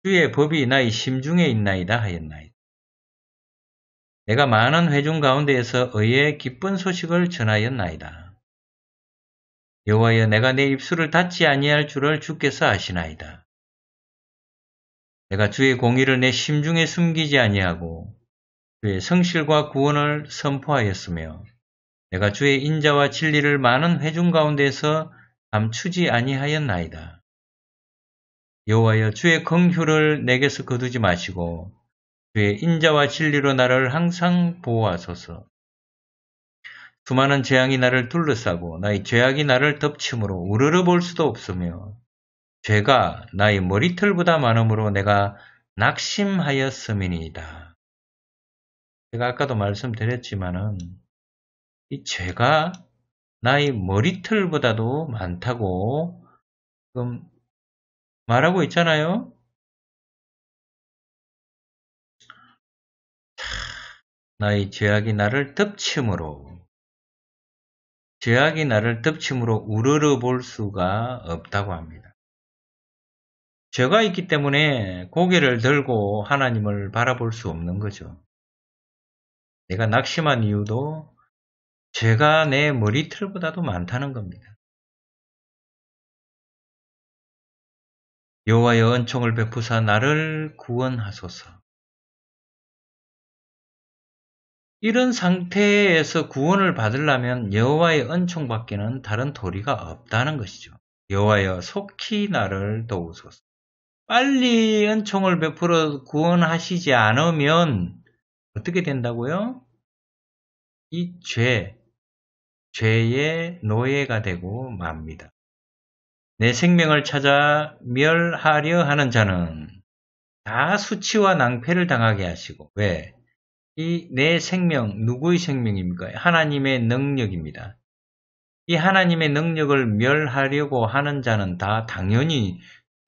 주의 법이 나의 심중에 있나이다 하였나이다. 내가 많은 회중 가운데에서 의의 기쁜 소식을 전하였나이다. 여호와여 내가 내 입술을 닫지 아니할 줄을 주께서 아시나이다. 내가 주의 공의를 내 심중에 숨기지 아니하고 주의 성실과 구원을 선포하였으며 내가 주의 인자와 진리를 많은 회중 가운데서 감추지 아니하였나이다. 여호와여 주의 긍휼을 내게서 거두지 마시고 주의 인자와 진리로 나를 항상 보호하소서. 수많은 재앙이 나를 둘러싸고 나의 죄악이 나를 덮침으로 우르르 볼 수도 없으며 죄가 나의 머리털보다 많음으로 내가 낙심하였음이니이다. 제가 아까도 말씀드렸지만은 이 죄가 나의 머리털보다도 많다고 지금 말하고 있잖아요. 나의 죄악이 나를 덮침으로 죄악이 나를 덮침으로 우러러 볼 수가 없다고 합니다. 죄가 있기 때문에 고개를 들고 하나님을 바라볼 수 없는 거죠. 내가 낙심한 이유도 죄가 내 머리털보다도 많다는 겁니다. 여호와여 은총을 베푸사 나를 구원하소서. 이런 상태에서 구원을 받으려면 여호와의 은총밖에는 다른 도리가 없다는 것이죠. 여호와여 속히 나를 도우소서. 빨리 은총을 베풀어 구원하시지 않으면 어떻게 된다고요? 이 죄, 죄의 노예가 되고 맙니다. 내 생명을 찾아 멸하려 하는 자는 다 수치와 낭패를 당하게 하시고, 왜? 이 내 생명, 누구의 생명입니까? 하나님의 능력입니다. 이 하나님의 능력을 멸하려고 하는 자는 다 당연히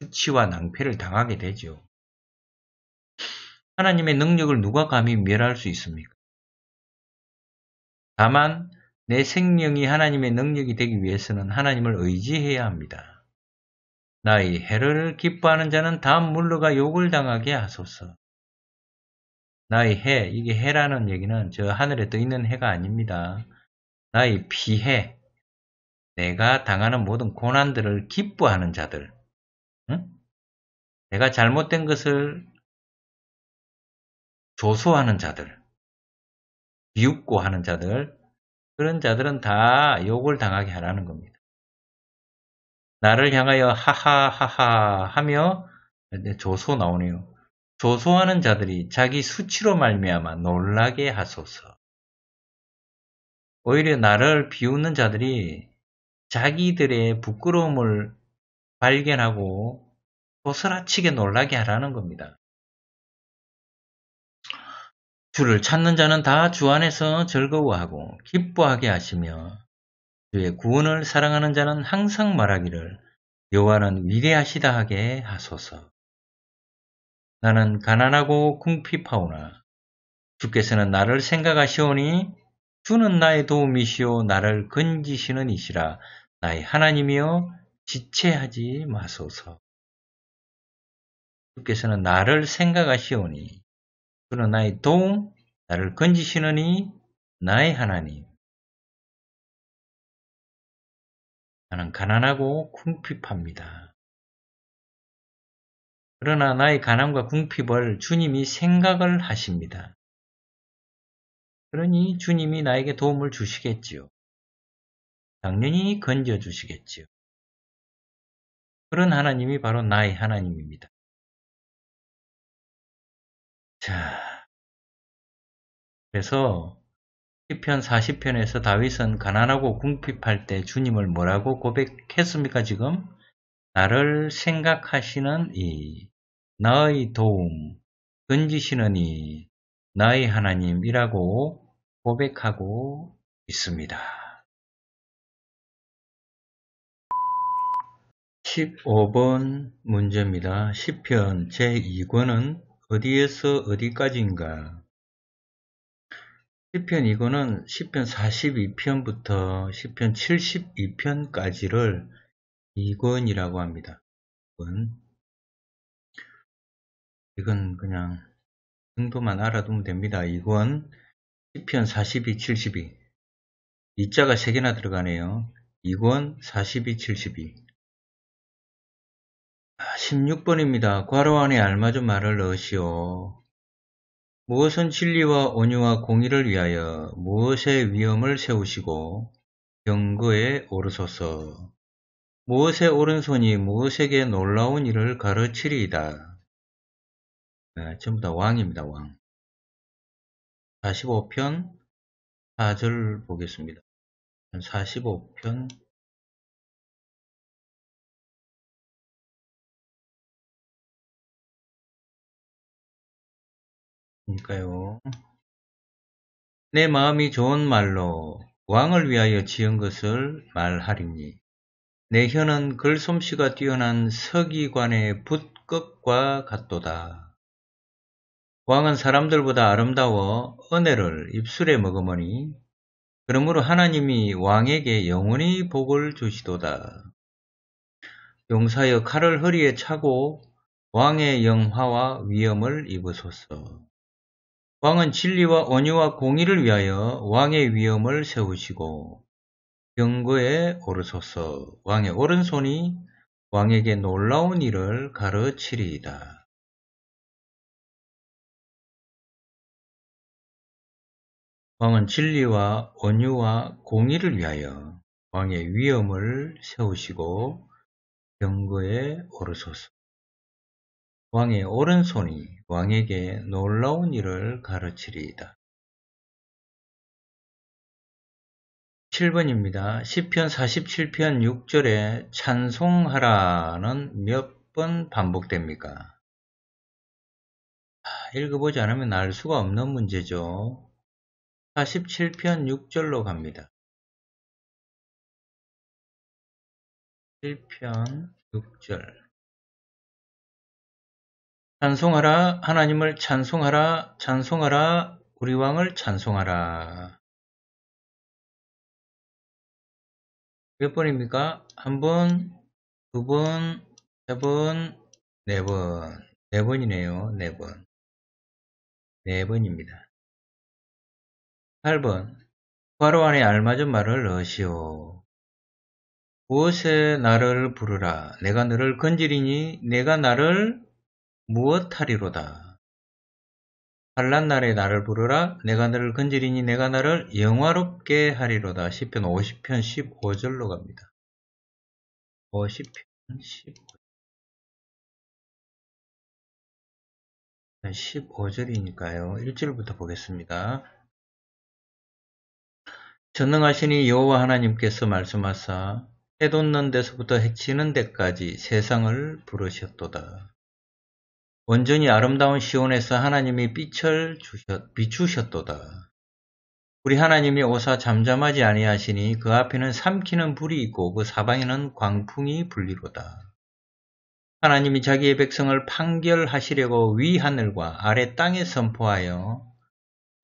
수치와 낭패를 당하게 되죠. 하나님의 능력을 누가 감히 멸할 수 있습니까? 다만 내 생명이 하나님의 능력이 되기 위해서는 하나님을 의지해야 합니다. 나의 해를 기뻐하는 자는 다음 물러가 욕을 당하게 하소서. 나의 해, 이게 해라는 얘기는 저 하늘에 떠 있는 해가 아닙니다. 나의 피해, 내가 당하는 모든 고난들을 기뻐하는 자들, 응? 내가 잘못된 것을 조소하는 자들, 비웃고 하는 자들, 그런 자들은 다 욕을 당하게 하라는 겁니다. 나를 향하여 하하하하 하며 조소 나오네요. 조소하는 자들이 자기 수치로 말미암아 놀라게 하소서. 오히려 나를 비웃는 자들이 자기들의 부끄러움을 발견하고 소스라치게 놀라게 하라는 겁니다. 주를 찾는 자는 다 주 안에서 즐거워하고 기뻐하게 하시며 주의 구원을 사랑하는 자는 항상 말하기를 여호와는 위대하시다 하게 하소서. 나는 가난하고 궁핍하오나 주께서는 나를 생각하시오니 주는 나의 도움이시오 나를 건지시는 이시라 나의 하나님이여 지체하지 마소서. 주께서는 나를 생각하시오니 그는 나의 도움, 나를 건지시느니 나의 하나님. 나는 가난하고 궁핍합니다. 그러나 나의 가난과 궁핍을 주님이 생각을 하십니다. 그러니 주님이 나에게 도움을 주시겠지요. 당연히 건져 주시겠지요. 그런 하나님이 바로 나의 하나님입니다. 자, 그래서 시편 40편에서 다윗은 가난하고 궁핍할 때 주님을 뭐라고 고백했습니까 지금? 나를 생각하시는 이 나의 도움 건지시는 이 나의 하나님이라고 고백하고 있습니다. 15번 문제입니다. 10편 제2권은 어디에서 어디까지인가? 10편 2권은 10편 42편부터 10편 72편까지를 2권이라고 합니다. 이건 그냥 정도만 알아두면 됩니다. 2권 10편 42, 72 이자가 3개나 들어가네요. 2권 42, 72 16번입니다. 괄호 안에 알맞은 말을 넣으시오. 무엇은 진리와 온유와 공의를 위하여 무엇의 위험을 세우시고 경거에 오르소서. 무엇의 오른손이 무엇에게 놀라운 일을 가르치리이다. 네, 전부 다 왕입니다. 왕. 45편 4절 보겠습니다. 45편 그러니까요. 내 마음이 좋은 말로 왕을 위하여 지은 것을 말하리니 내 혀는 글솜씨가 뛰어난 서기관의 붓끝과 같도다. 왕은 사람들보다 아름다워 은혜를 입술에 머금으니 그러므로 하나님이 왕에게 영원히 복을 주시도다. 용사여 칼을 허리에 차고 왕의 영화와 위엄을 입으소서. 왕은 진리와 온유와 공의를 위하여 왕의 위엄을 세우시고 경거에 오르소서 왕의 오른손이 왕에게 놀라운 일을 가르치리이다. 왕은 진리와 온유와 공의를 위하여 왕의 위엄을 세우시고 경거에 오르소서. 왕의 오른손이 왕에게 놀라운 일을 가르치리이다. 7번입니다. 시편 47편 6절에 찬송하라는 몇 번 반복됩니까? 읽어보지 않으면 알 수가 없는 문제죠. 47편 6절로 갑니다. 7편 6절 찬송하라 하나님을 찬송하라 찬송하라 우리 왕을 찬송하라 몇 번입니까? 한 번, 두 번, 세 번, 네 번. 네 번이네요. 네 번. 네 번입니다. 8번. 괄호 안에 알맞은 말을 넣으시오. 무엇에 나를 부르라. 내가 너를 건지리니 내가 나를 무엇하리로다. 환란 날에 나를 부르라 내가 너를 건지리니 내가 나를 영화롭게 하리로다. 10편 50편 15절로 갑니다. 50편 15절 15절이니까요. 1절부터 보겠습니다. 전능하시니 여호와 하나님께서 말씀하사 해 돋는 데서부터 해치는 데까지 세상을 부르셨도다. 온전히 아름다운 시온에서 하나님이 빛을 주셨, 비추셨도다. 우리 하나님이 오사 잠잠하지 아니하시니 그 앞에는 삼키는 불이 있고 그 사방에는 광풍이 불리로다. 하나님이 자기의 백성을 판결하시려고 위 하늘과 아래 땅에 선포하여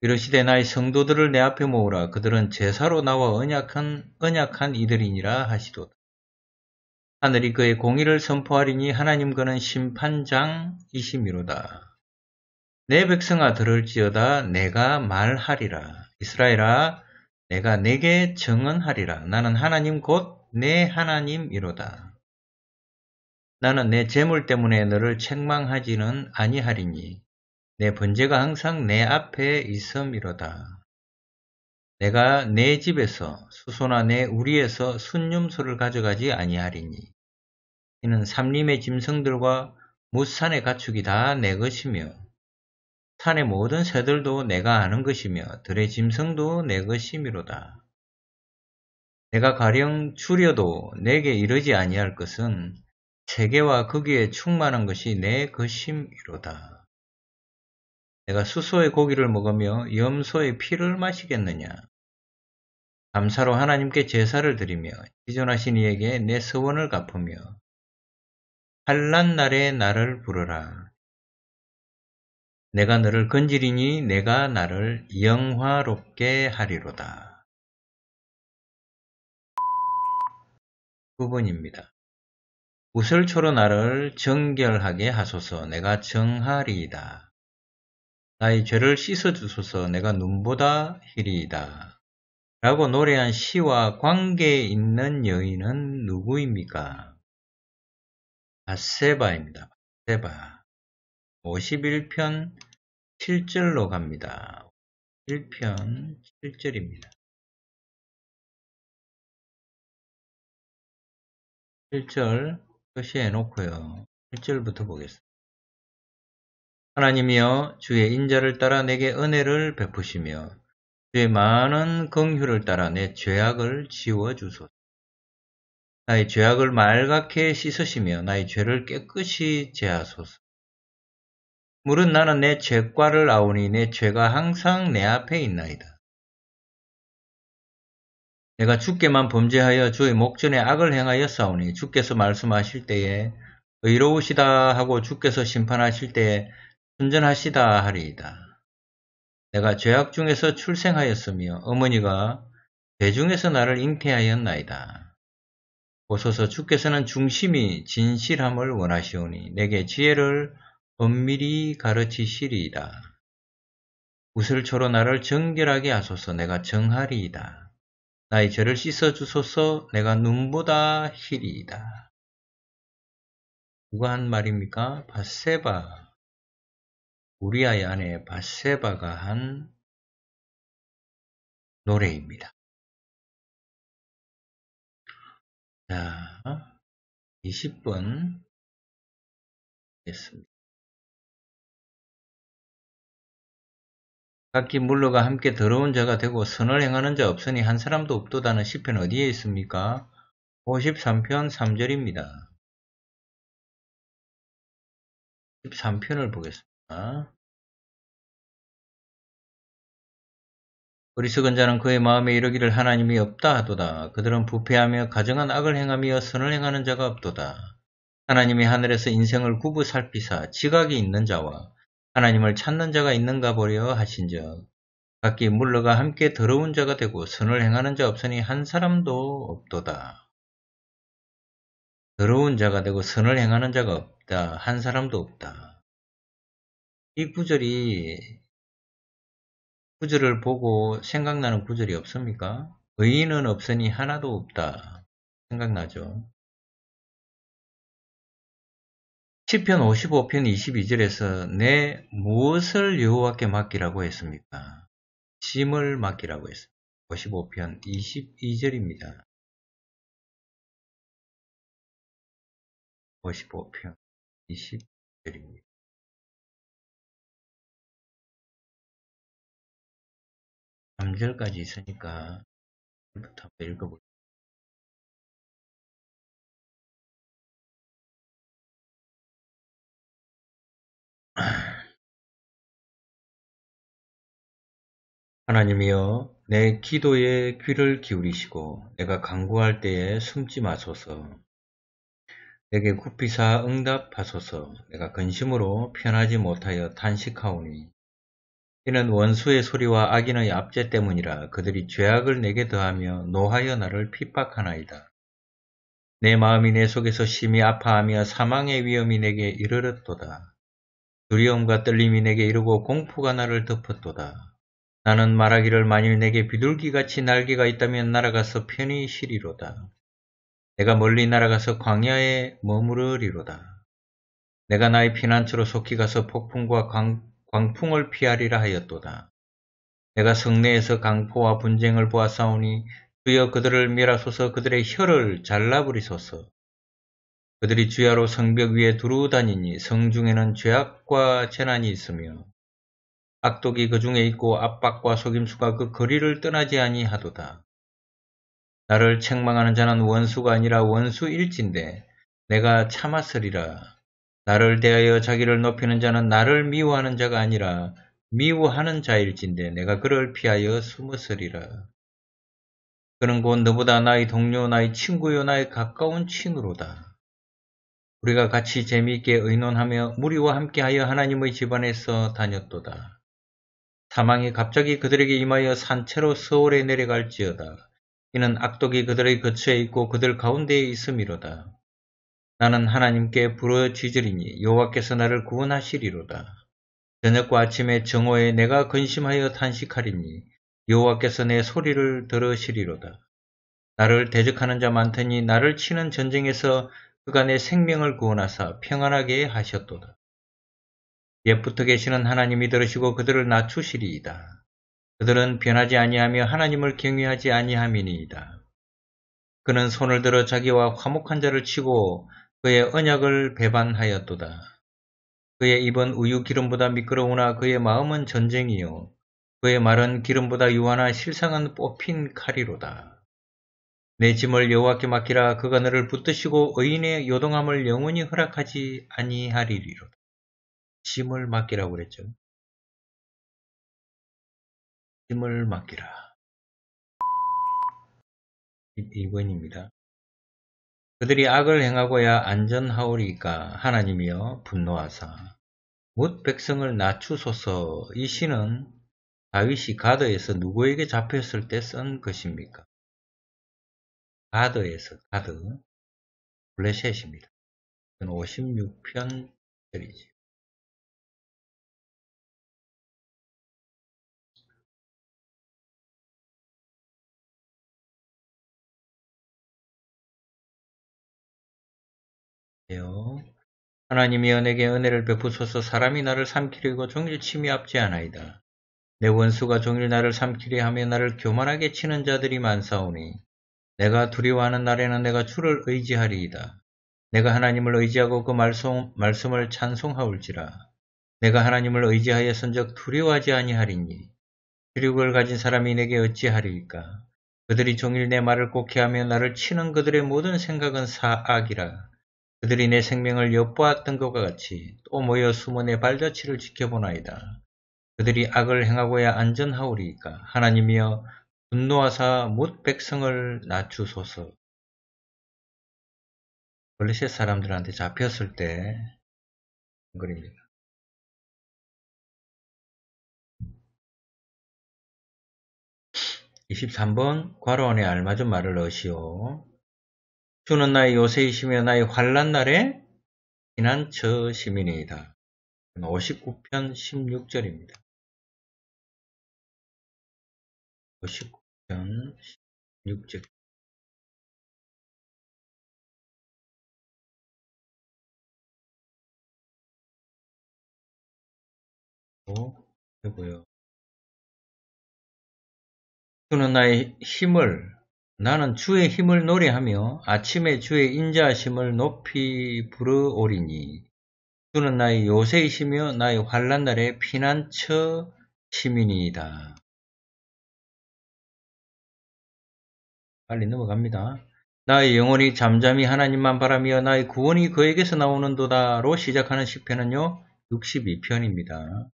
이러시되 나의 성도들을 내 앞에 모으라 그들은 제사로 나와 언약한 언약한 이들이니라 하시도다. 하늘이 그의 공의를 선포하리니 하나님 그는 심판장이시미로다. 내 백성아 들을지어다 내가 말하리라. 이스라엘아 내가 내게 정언하리라. 나는 하나님 곧 내 하나님이로다. 나는 내 재물 때문에 너를 책망하지는 아니하리니 내 번제가 항상 내 앞에 있음이로다. 내가 내 집에서 수소나 내 우리에서 순념소를 가져가지 아니하리니 이는 삼림의 짐승들과 무산의 가축이 다 내 것이며 산의 모든 새들도 내가 아는 것이며 들의 짐승도 내 것이미로다. 내가 가령 줄여도 내게 이르지 아니할 것은 세계와 거기에 충만한 것이 내 것임이로다. 내가 수소의 고기를 먹으며 염소의 피를 마시겠느냐? 감사로 하나님께 제사를 드리며 기존하신 이에게 내 서원을 갚으며 한란 날에 나를 부르라. 내가 너를 건지리니 내가 나를 영화롭게 하리로다. 9번입니다. 우설초로 나를 정결하게 하소서 내가 정하리이다. 나의 죄를 씻어주소서 내가 눈보다 희리이다. 라고 노래한 시와 관계 있는 여인은 누구입니까? 바세바입니다. 바세바. 51편 7절로 갑니다. 1편 7절입니다. 1절 표시해 놓고요. 1절부터 보겠습니다. 하나님이여 주의 인자를 따라 내게 은혜를 베푸시며 주의 많은 긍휼을 따라 내 죄악을 지워 주소서. 나의 죄악을 말갛게 씻으시며 나의 죄를 깨끗이 제하소서. 물은 나는 내 죄과를 아오니 내 죄가 항상 내 앞에 있나이다. 내가 주께만 범죄하여 주의 목전에 악을 행하여 싸우니 주께서 말씀하실 때에 의로우시다 하고 주께서 심판하실 때에 순전하시다 하리이다. 내가 죄악 중에서 출생하였으며 어머니가 죄 중에서 나를 잉태하였나이다. 보소서 주께서는 중심이 진실함을 원하시오니 내게 지혜를 엄밀히 가르치시리이다. 우슬초로 나를 정결하게 하소서 내가 정하리이다. 나의 죄를 씻어 주소서 내가 눈보다 희리이다. 누가 한 말입니까? 바세바. 우리아의 아내 바세바가 한 노래입니다. 자, 20분 됐습니다. 각기 물러가 함께 더러운 자가 되고 선을 행하는 자 없으니 한 사람도 없도다는 시편 어디에 있습니까? 53편 3절입니다. 13편을 보겠습니다. 어리석은 자는 그의 마음에 이르기를 하나님이 없다 하도다. 그들은 부패하며 가정한 악을 행하며 선을 행하는 자가 없도다. 하나님이 하늘에서 인생을 구부 살피사 지각이 있는 자와 하나님을 찾는 자가 있는가 보려 하신즉 각기 물러가 함께 더러운 자가 되고 선을 행하는 자 없으니 한 사람도 없도다. 더러운 자가 되고 선을 행하는 자가 없다. 한 사람도 없다. 이 구절이 구절을 보고 생각나는 구절이 없습니까? 의인은 없으니 하나도 없다. 생각나죠? 10편 55편 22절에서 내 무엇을 여호와께 맡기라고 했습니까? 짐을 맡기라고 했습니다. 55편 22절입니다. 55편 20절입니다. 3절까지 있으니까 부터 읽어볼게요. 하나님이여 내 기도에 귀를 기울이시고 내가 간구할 때에 숨지 마소서. 내게 굽히사 응답하소서. 내가 근심으로 편하지 못하여 탄식하오니 이는 원수의 소리와 악인의 압제 때문이라 그들이 죄악을 내게 더하며 노하여 나를 핍박하나이다. 내 마음이 내 속에서 심히 아파하며 사망의 위험이 내게 이르렀도다. 두려움과 떨림이 내게 이르고 공포가 나를 덮었도다. 나는 말하기를 만일 내게 비둘기같이 날개가 있다면 날아가서 편히 쉬리로다. 내가 멀리 날아가서 광야에 머무르리로다. 내가 나의 피난처로 속히 가서 폭풍과 광, 광풍을 피하리라 하였도다. 내가 성내에서 강포와 분쟁을 보았사오니 주여 그들을 멸하소서 그들의 혀를 잘라버리소서. 그들이 주야로 성벽 위에 두루 다니니 성 중에는 죄악과 재난이 있으며 악독이 그 중에 있고 압박과 속임수가 그 거리를 떠나지 아니하도다. 나를 책망하는 자는 원수가 아니라 원수일진데 내가 참았으리라. 나를 대하여 자기를 높이는 자는 나를 미워하는 자가 아니라 미워하는 자일진데 내가 그를 피하여 숨었으리라. 그는 곧 너보다 나의 동료, 나의 친구요, 나의 가까운 친구로다. 우리가 같이 재미있게 의논하며 무리와 함께하여 하나님의 집안에서 다녔도다. 사망이 갑자기 그들에게 임하여 산채로 서울에 내려갈지어다. 이는 악독이 그들의 거처에 있고 그들 가운데에 있음이로다. 나는 하나님께 부러지으리니 여호와께서 나를 구원하시리로다. 저녁과 아침에 정오에 내가 근심하여 탄식하리니 여호와께서 내 소리를 들으시리로다. 나를 대적하는 자 많더니 나를 치는 전쟁에서 그가 내 생명을 구원하사 평안하게 하셨도다. 옛부터 계시는 하나님이 들으시고 그들을 낮추시리이다. 그들은 변하지 아니하며 하나님을 경외하지 아니함이니이다. 그는 손을 들어 자기와 화목한 자를 치고 그의 언약을 배반하였도다. 그의 입은 우유 기름보다 미끄러우나 그의 마음은 전쟁이요. 그의 말은 기름보다 유하나 실상은 뽑힌 칼이로다. 내 짐을 여호와께 맡기라 그가 너를 붙드시고 의인의 요동함을 영원히 허락하지 아니하리리로다. 짐을 맡기라고 그랬죠. 짐을 맡기라. 1번입니다. 그들이 악을 행하고야 안전하오리까 하나님이여 분노하사 못 백성을 낮추소서 이 시는 다윗이 가드에서 누구에게 잡혔을 때 쓴 것입니까? 가드에서 가드 블레셋입니다. 56편짜리지. 하나님이 은에게 은혜를 베푸소서 사람이 나를 삼키려고 종일 침이 앞지 않아이다. 내 원수가 종일 나를 삼키려 하며 나를 교만하게 치는 자들이 많사오니 내가 두려워하는 날에는 내가 주를 의지하리이다. 내가 하나님을 의지하고 그 말씀, 말씀을 찬송하올지라. 내가 하나님을 의지하여 선적 두려워하지 아니하리니 혈육을 가진 사람이 내게 어찌하리이까. 그들이 종일 내 말을 꼭해하며 나를 치는 그들의 모든 생각은 사악이라. 그들이 내 생명을 엿보았던 것과 같이 또 모여 내 발자취를 지켜보나이다. 그들이 악을 행하고야 안전하오리이까 하나님이여 분노하사 못 백성을 낮추소서. 블레셋 사람들한테 잡혔을 때 그립니다. 23번 과로원에 알맞은 말을 넣으시오. 주는 나의 요새이시며 나의 환란 날에 피난처 시민이다. 59편 16절입니다. 59편 16절 되고요. 주는 나의 힘을 나는 주의 힘을 노래하며 아침에 주의 인자하심을 높이 부르오리니 주는 나의 요새이시며 나의 환란 날의 피난처 시민이다. 빨리 넘어갑니다. 나의 영혼이 잠잠히 하나님만 바라며 나의 구원이 그에게서 나오는도다로 시작하는 시편은요 62편입니다.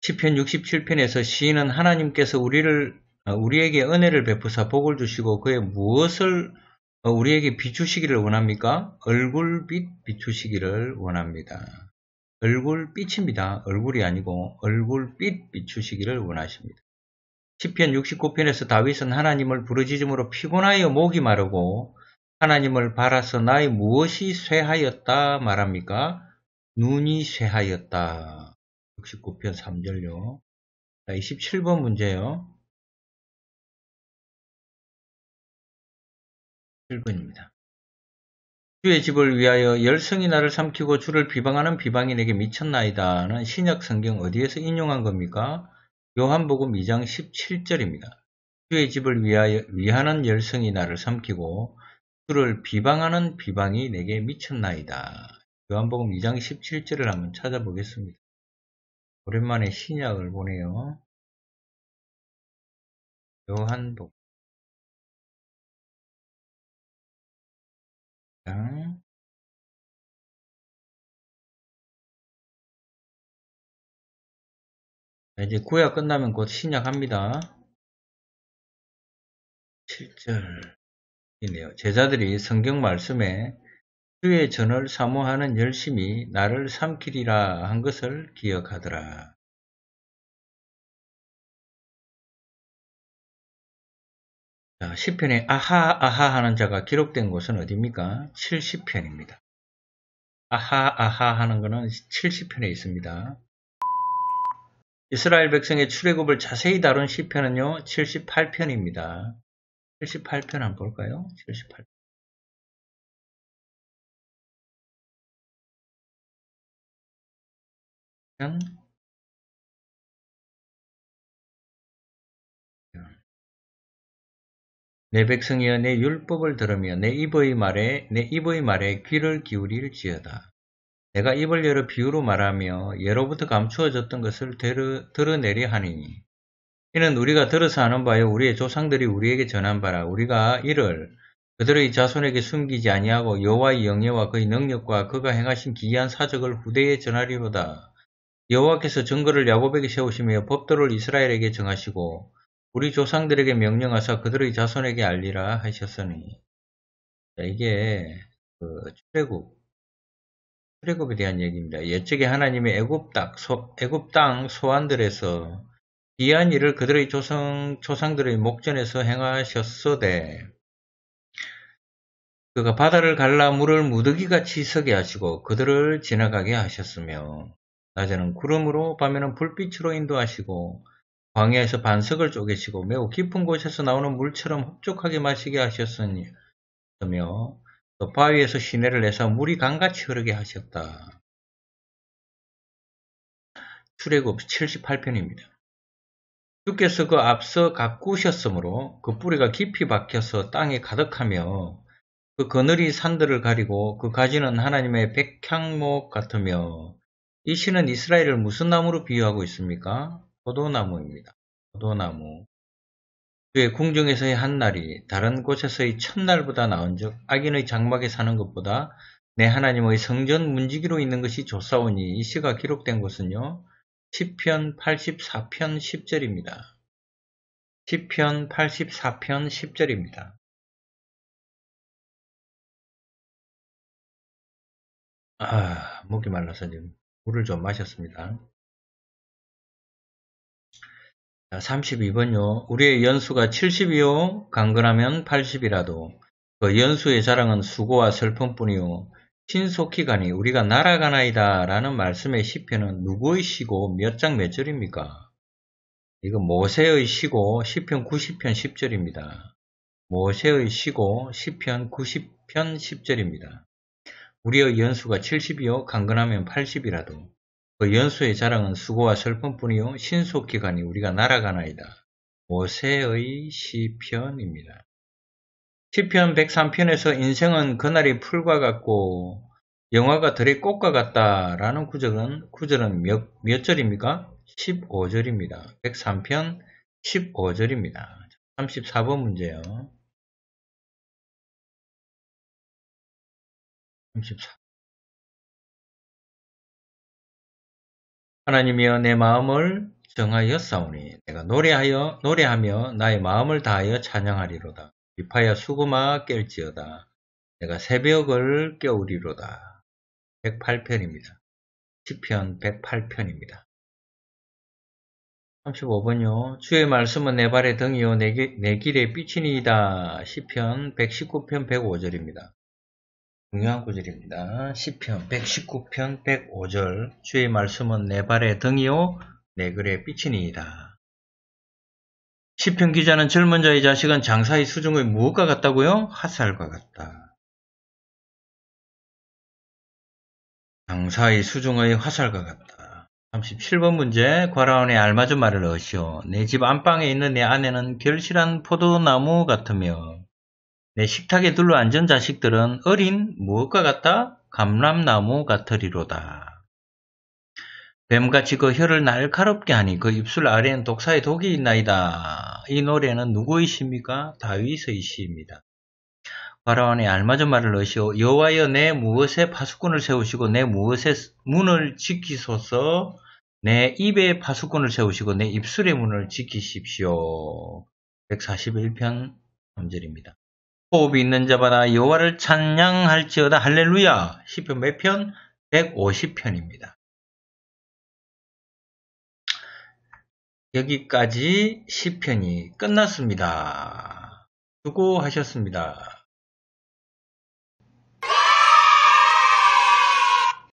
시편 67편에서 시인은 하나님께서 우리를 우리에게 은혜를 베푸사 복을 주시고 그의 무엇을 우리에게 비추시기를 원합니까? 얼굴빛 비추시기를 원합니다. 얼굴빛입니다. 얼굴이 아니고 얼굴빛 비추시기를 원하십니다. 10편 69편에서 다윗은 하나님을 부르짖음으로 피곤하여 목이 마르고 하나님을 바라서 나의 무엇이 쇠하였다 말합니까? 눈이 쇠하였다. 69편 3절요. 27번 문제요. 7번입니다. 주의 집을 위하여 열성이 나를 삼키고 주를 비방하는 비방이 내게 미쳤나이다는 신약 성경 어디에서 인용한 겁니까? 요한복음 2장 17절입니다. 주의 집을 위하여, 위하는 열성이 나를 삼키고 주를 비방하는 비방이 내게 미쳤나이다. 요한복음 2장 17절을 한번 찾아보겠습니다. 오랜만에 신약을 보네요. 요한복 장 이제 구약 끝나면 곧 신약합니다. 7절이네요. 제자들이 성경 말씀에 주의 전을 사모하는 열심이 나를 삼키리라 한 것을 기억하더라. 자, 10편에 아하 아하 하는 자가 기록된 곳은 어디입니까? 70편입니다. 아하 아하 하는 것은 70편에 있습니다. 이스라엘 백성의 출애굽을 자세히 다룬 시편은요 78편입니다. 78편 한번 볼까요? 78편. 내 백성이여 내 율법을 들으며 내 입의 말에 내 입의 말에 귀를 기울일지어다. 내가 입을 열어 비유로 말하며 예로부터 감추어졌던 것을 드러, 드러내려 하니 이는 우리가 들어서 아는 바요 우리의 조상들이 우리에게 전한 바라 우리가 이를 그들의 자손에게 숨기지 아니하고 여호와의 영예와 그의 능력과 그가 행하신 기이한 사적을 후대에 전하리로다. 여호와께서 증거를 야곱에게 세우시며 법도를 이스라엘에게 정하시고 우리 조상들에게 명령하사 그들의 자손에게 알리라 하셨으니 자, 이게 그 출애굽 출애굽에 대한 얘기입니다. 옛적에 하나님의 애굽 땅, 소환들에서 기한 일을 그들의 조상, 조상들의 목전에서 행하셨어되 그가 바다를 갈라 물을 무더기같이 서게 하시고 그들을 지나가게 하셨으며 낮에는 구름으로 밤에는 불빛으로 인도하시고 광야에서 반석을 쪼개시고 매우 깊은 곳에서 나오는 물처럼 흡족하게 마시게 하셨으며 또 바위에서 시내를 내서 물이 강같이 흐르게 하셨다. 출애굽 78편입니다. 주께서 그 앞서 가꾸셨으므로 그 뿌리가 깊이 박혀서 땅에 가득하며 그 그늘이 산들을 가리고 그 가지는 하나님의 백향목 같으며 이 시는 이스라엘을 무슨 나무로 비유하고 있습니까? 포도나무입니다. 포도나무. 그의 궁중에서의 한 날이 다른 곳에서의 첫날보다 나은즉 악인의 장막에 사는 것보다 내 하나님의 성전 문지기로 있는 것이 좋사오니 이 시가 기록된 곳은요. 10편 84편 10절입니다. 10편 84편 10절입니다. 아, 목이 말라서 지금 물을 좀 마셨습니다. 32번요. 우리의 연수가 70이요. 강건하면 80이라도 그 연수의 자랑은 수고와 슬픔뿐이요. 신속히 가니 우리가 날아가나이다 라는 말씀의 시편은 누구의 시고 몇 장 몇 절입니까? 이거 모세의 시고 시편 90편 10절입니다. 모세의 시고 시편 90편 10절입니다. 우리의 연수가 70이요 강건하면 80이라도 그 연수의 자랑은 수고와 슬픔뿐이요 신속히 가니 우리가 날아가나이다. 모세의 시편입니다. 시편 103편에서 인생은 그날이 풀과 같고 영화가 들의 꽃과 같다라는 구절은 구절은 몇, 몇 절입니까? 15절입니다. 103편 15절입니다. 34번 문제요. 34. 하나님이여 내 마음을 정하였사오니 내가 노래하여 노래하며 나의 마음을 다하여 찬양하리로다. 비파야 수구마 깰지어다. 내가 새벽을 깨우리로다. 108편입니다. 10편 108편입니다. 35번요. 주의 말씀은 내 발의 등이요 내, 내 길의 빛이니이다. 10편 119편 105절입니다. 중요한 구절입니다. 10편 119편 105절 주의 말씀은 내 발의 등이요 내 글의 빛이니이다. 10편 기자는 젊은 자의 자식은 장사의 수중의 무엇과 같다고요? 화살과 같다. 장사의 수중의 화살과 같다. 37번 문제 과라온에 알맞은 말을 넣으시오. 내 집 안방에 있는 내 아내는 결실한 포도나무 같으며 내 식탁에 둘러 앉은 자식들은 어린 무엇과 같다? 감람나무 같으리로다. 뱀같이 그 혀를 날카롭게 하니 그 입술 아래엔 독사의 독이 있나이다. 이 노래는 누구의 시입니까? 다윗의 시입니다. 바라원의 알맞은 말을 넣으시오. 여호와여 내 무엇에 파수꾼을 세우시고 내 무엇에 문을 지키소서 내 입에 파수꾼을 세우시고 내 입술의 문을 지키십시오. 141편 3절입니다. 호흡이 있는 자마다 여호와를 찬양할지어다 할렐루야. 10편 몇 편? 150편입니다. 여기까지 10편이 끝났습니다. 수고하셨습니다.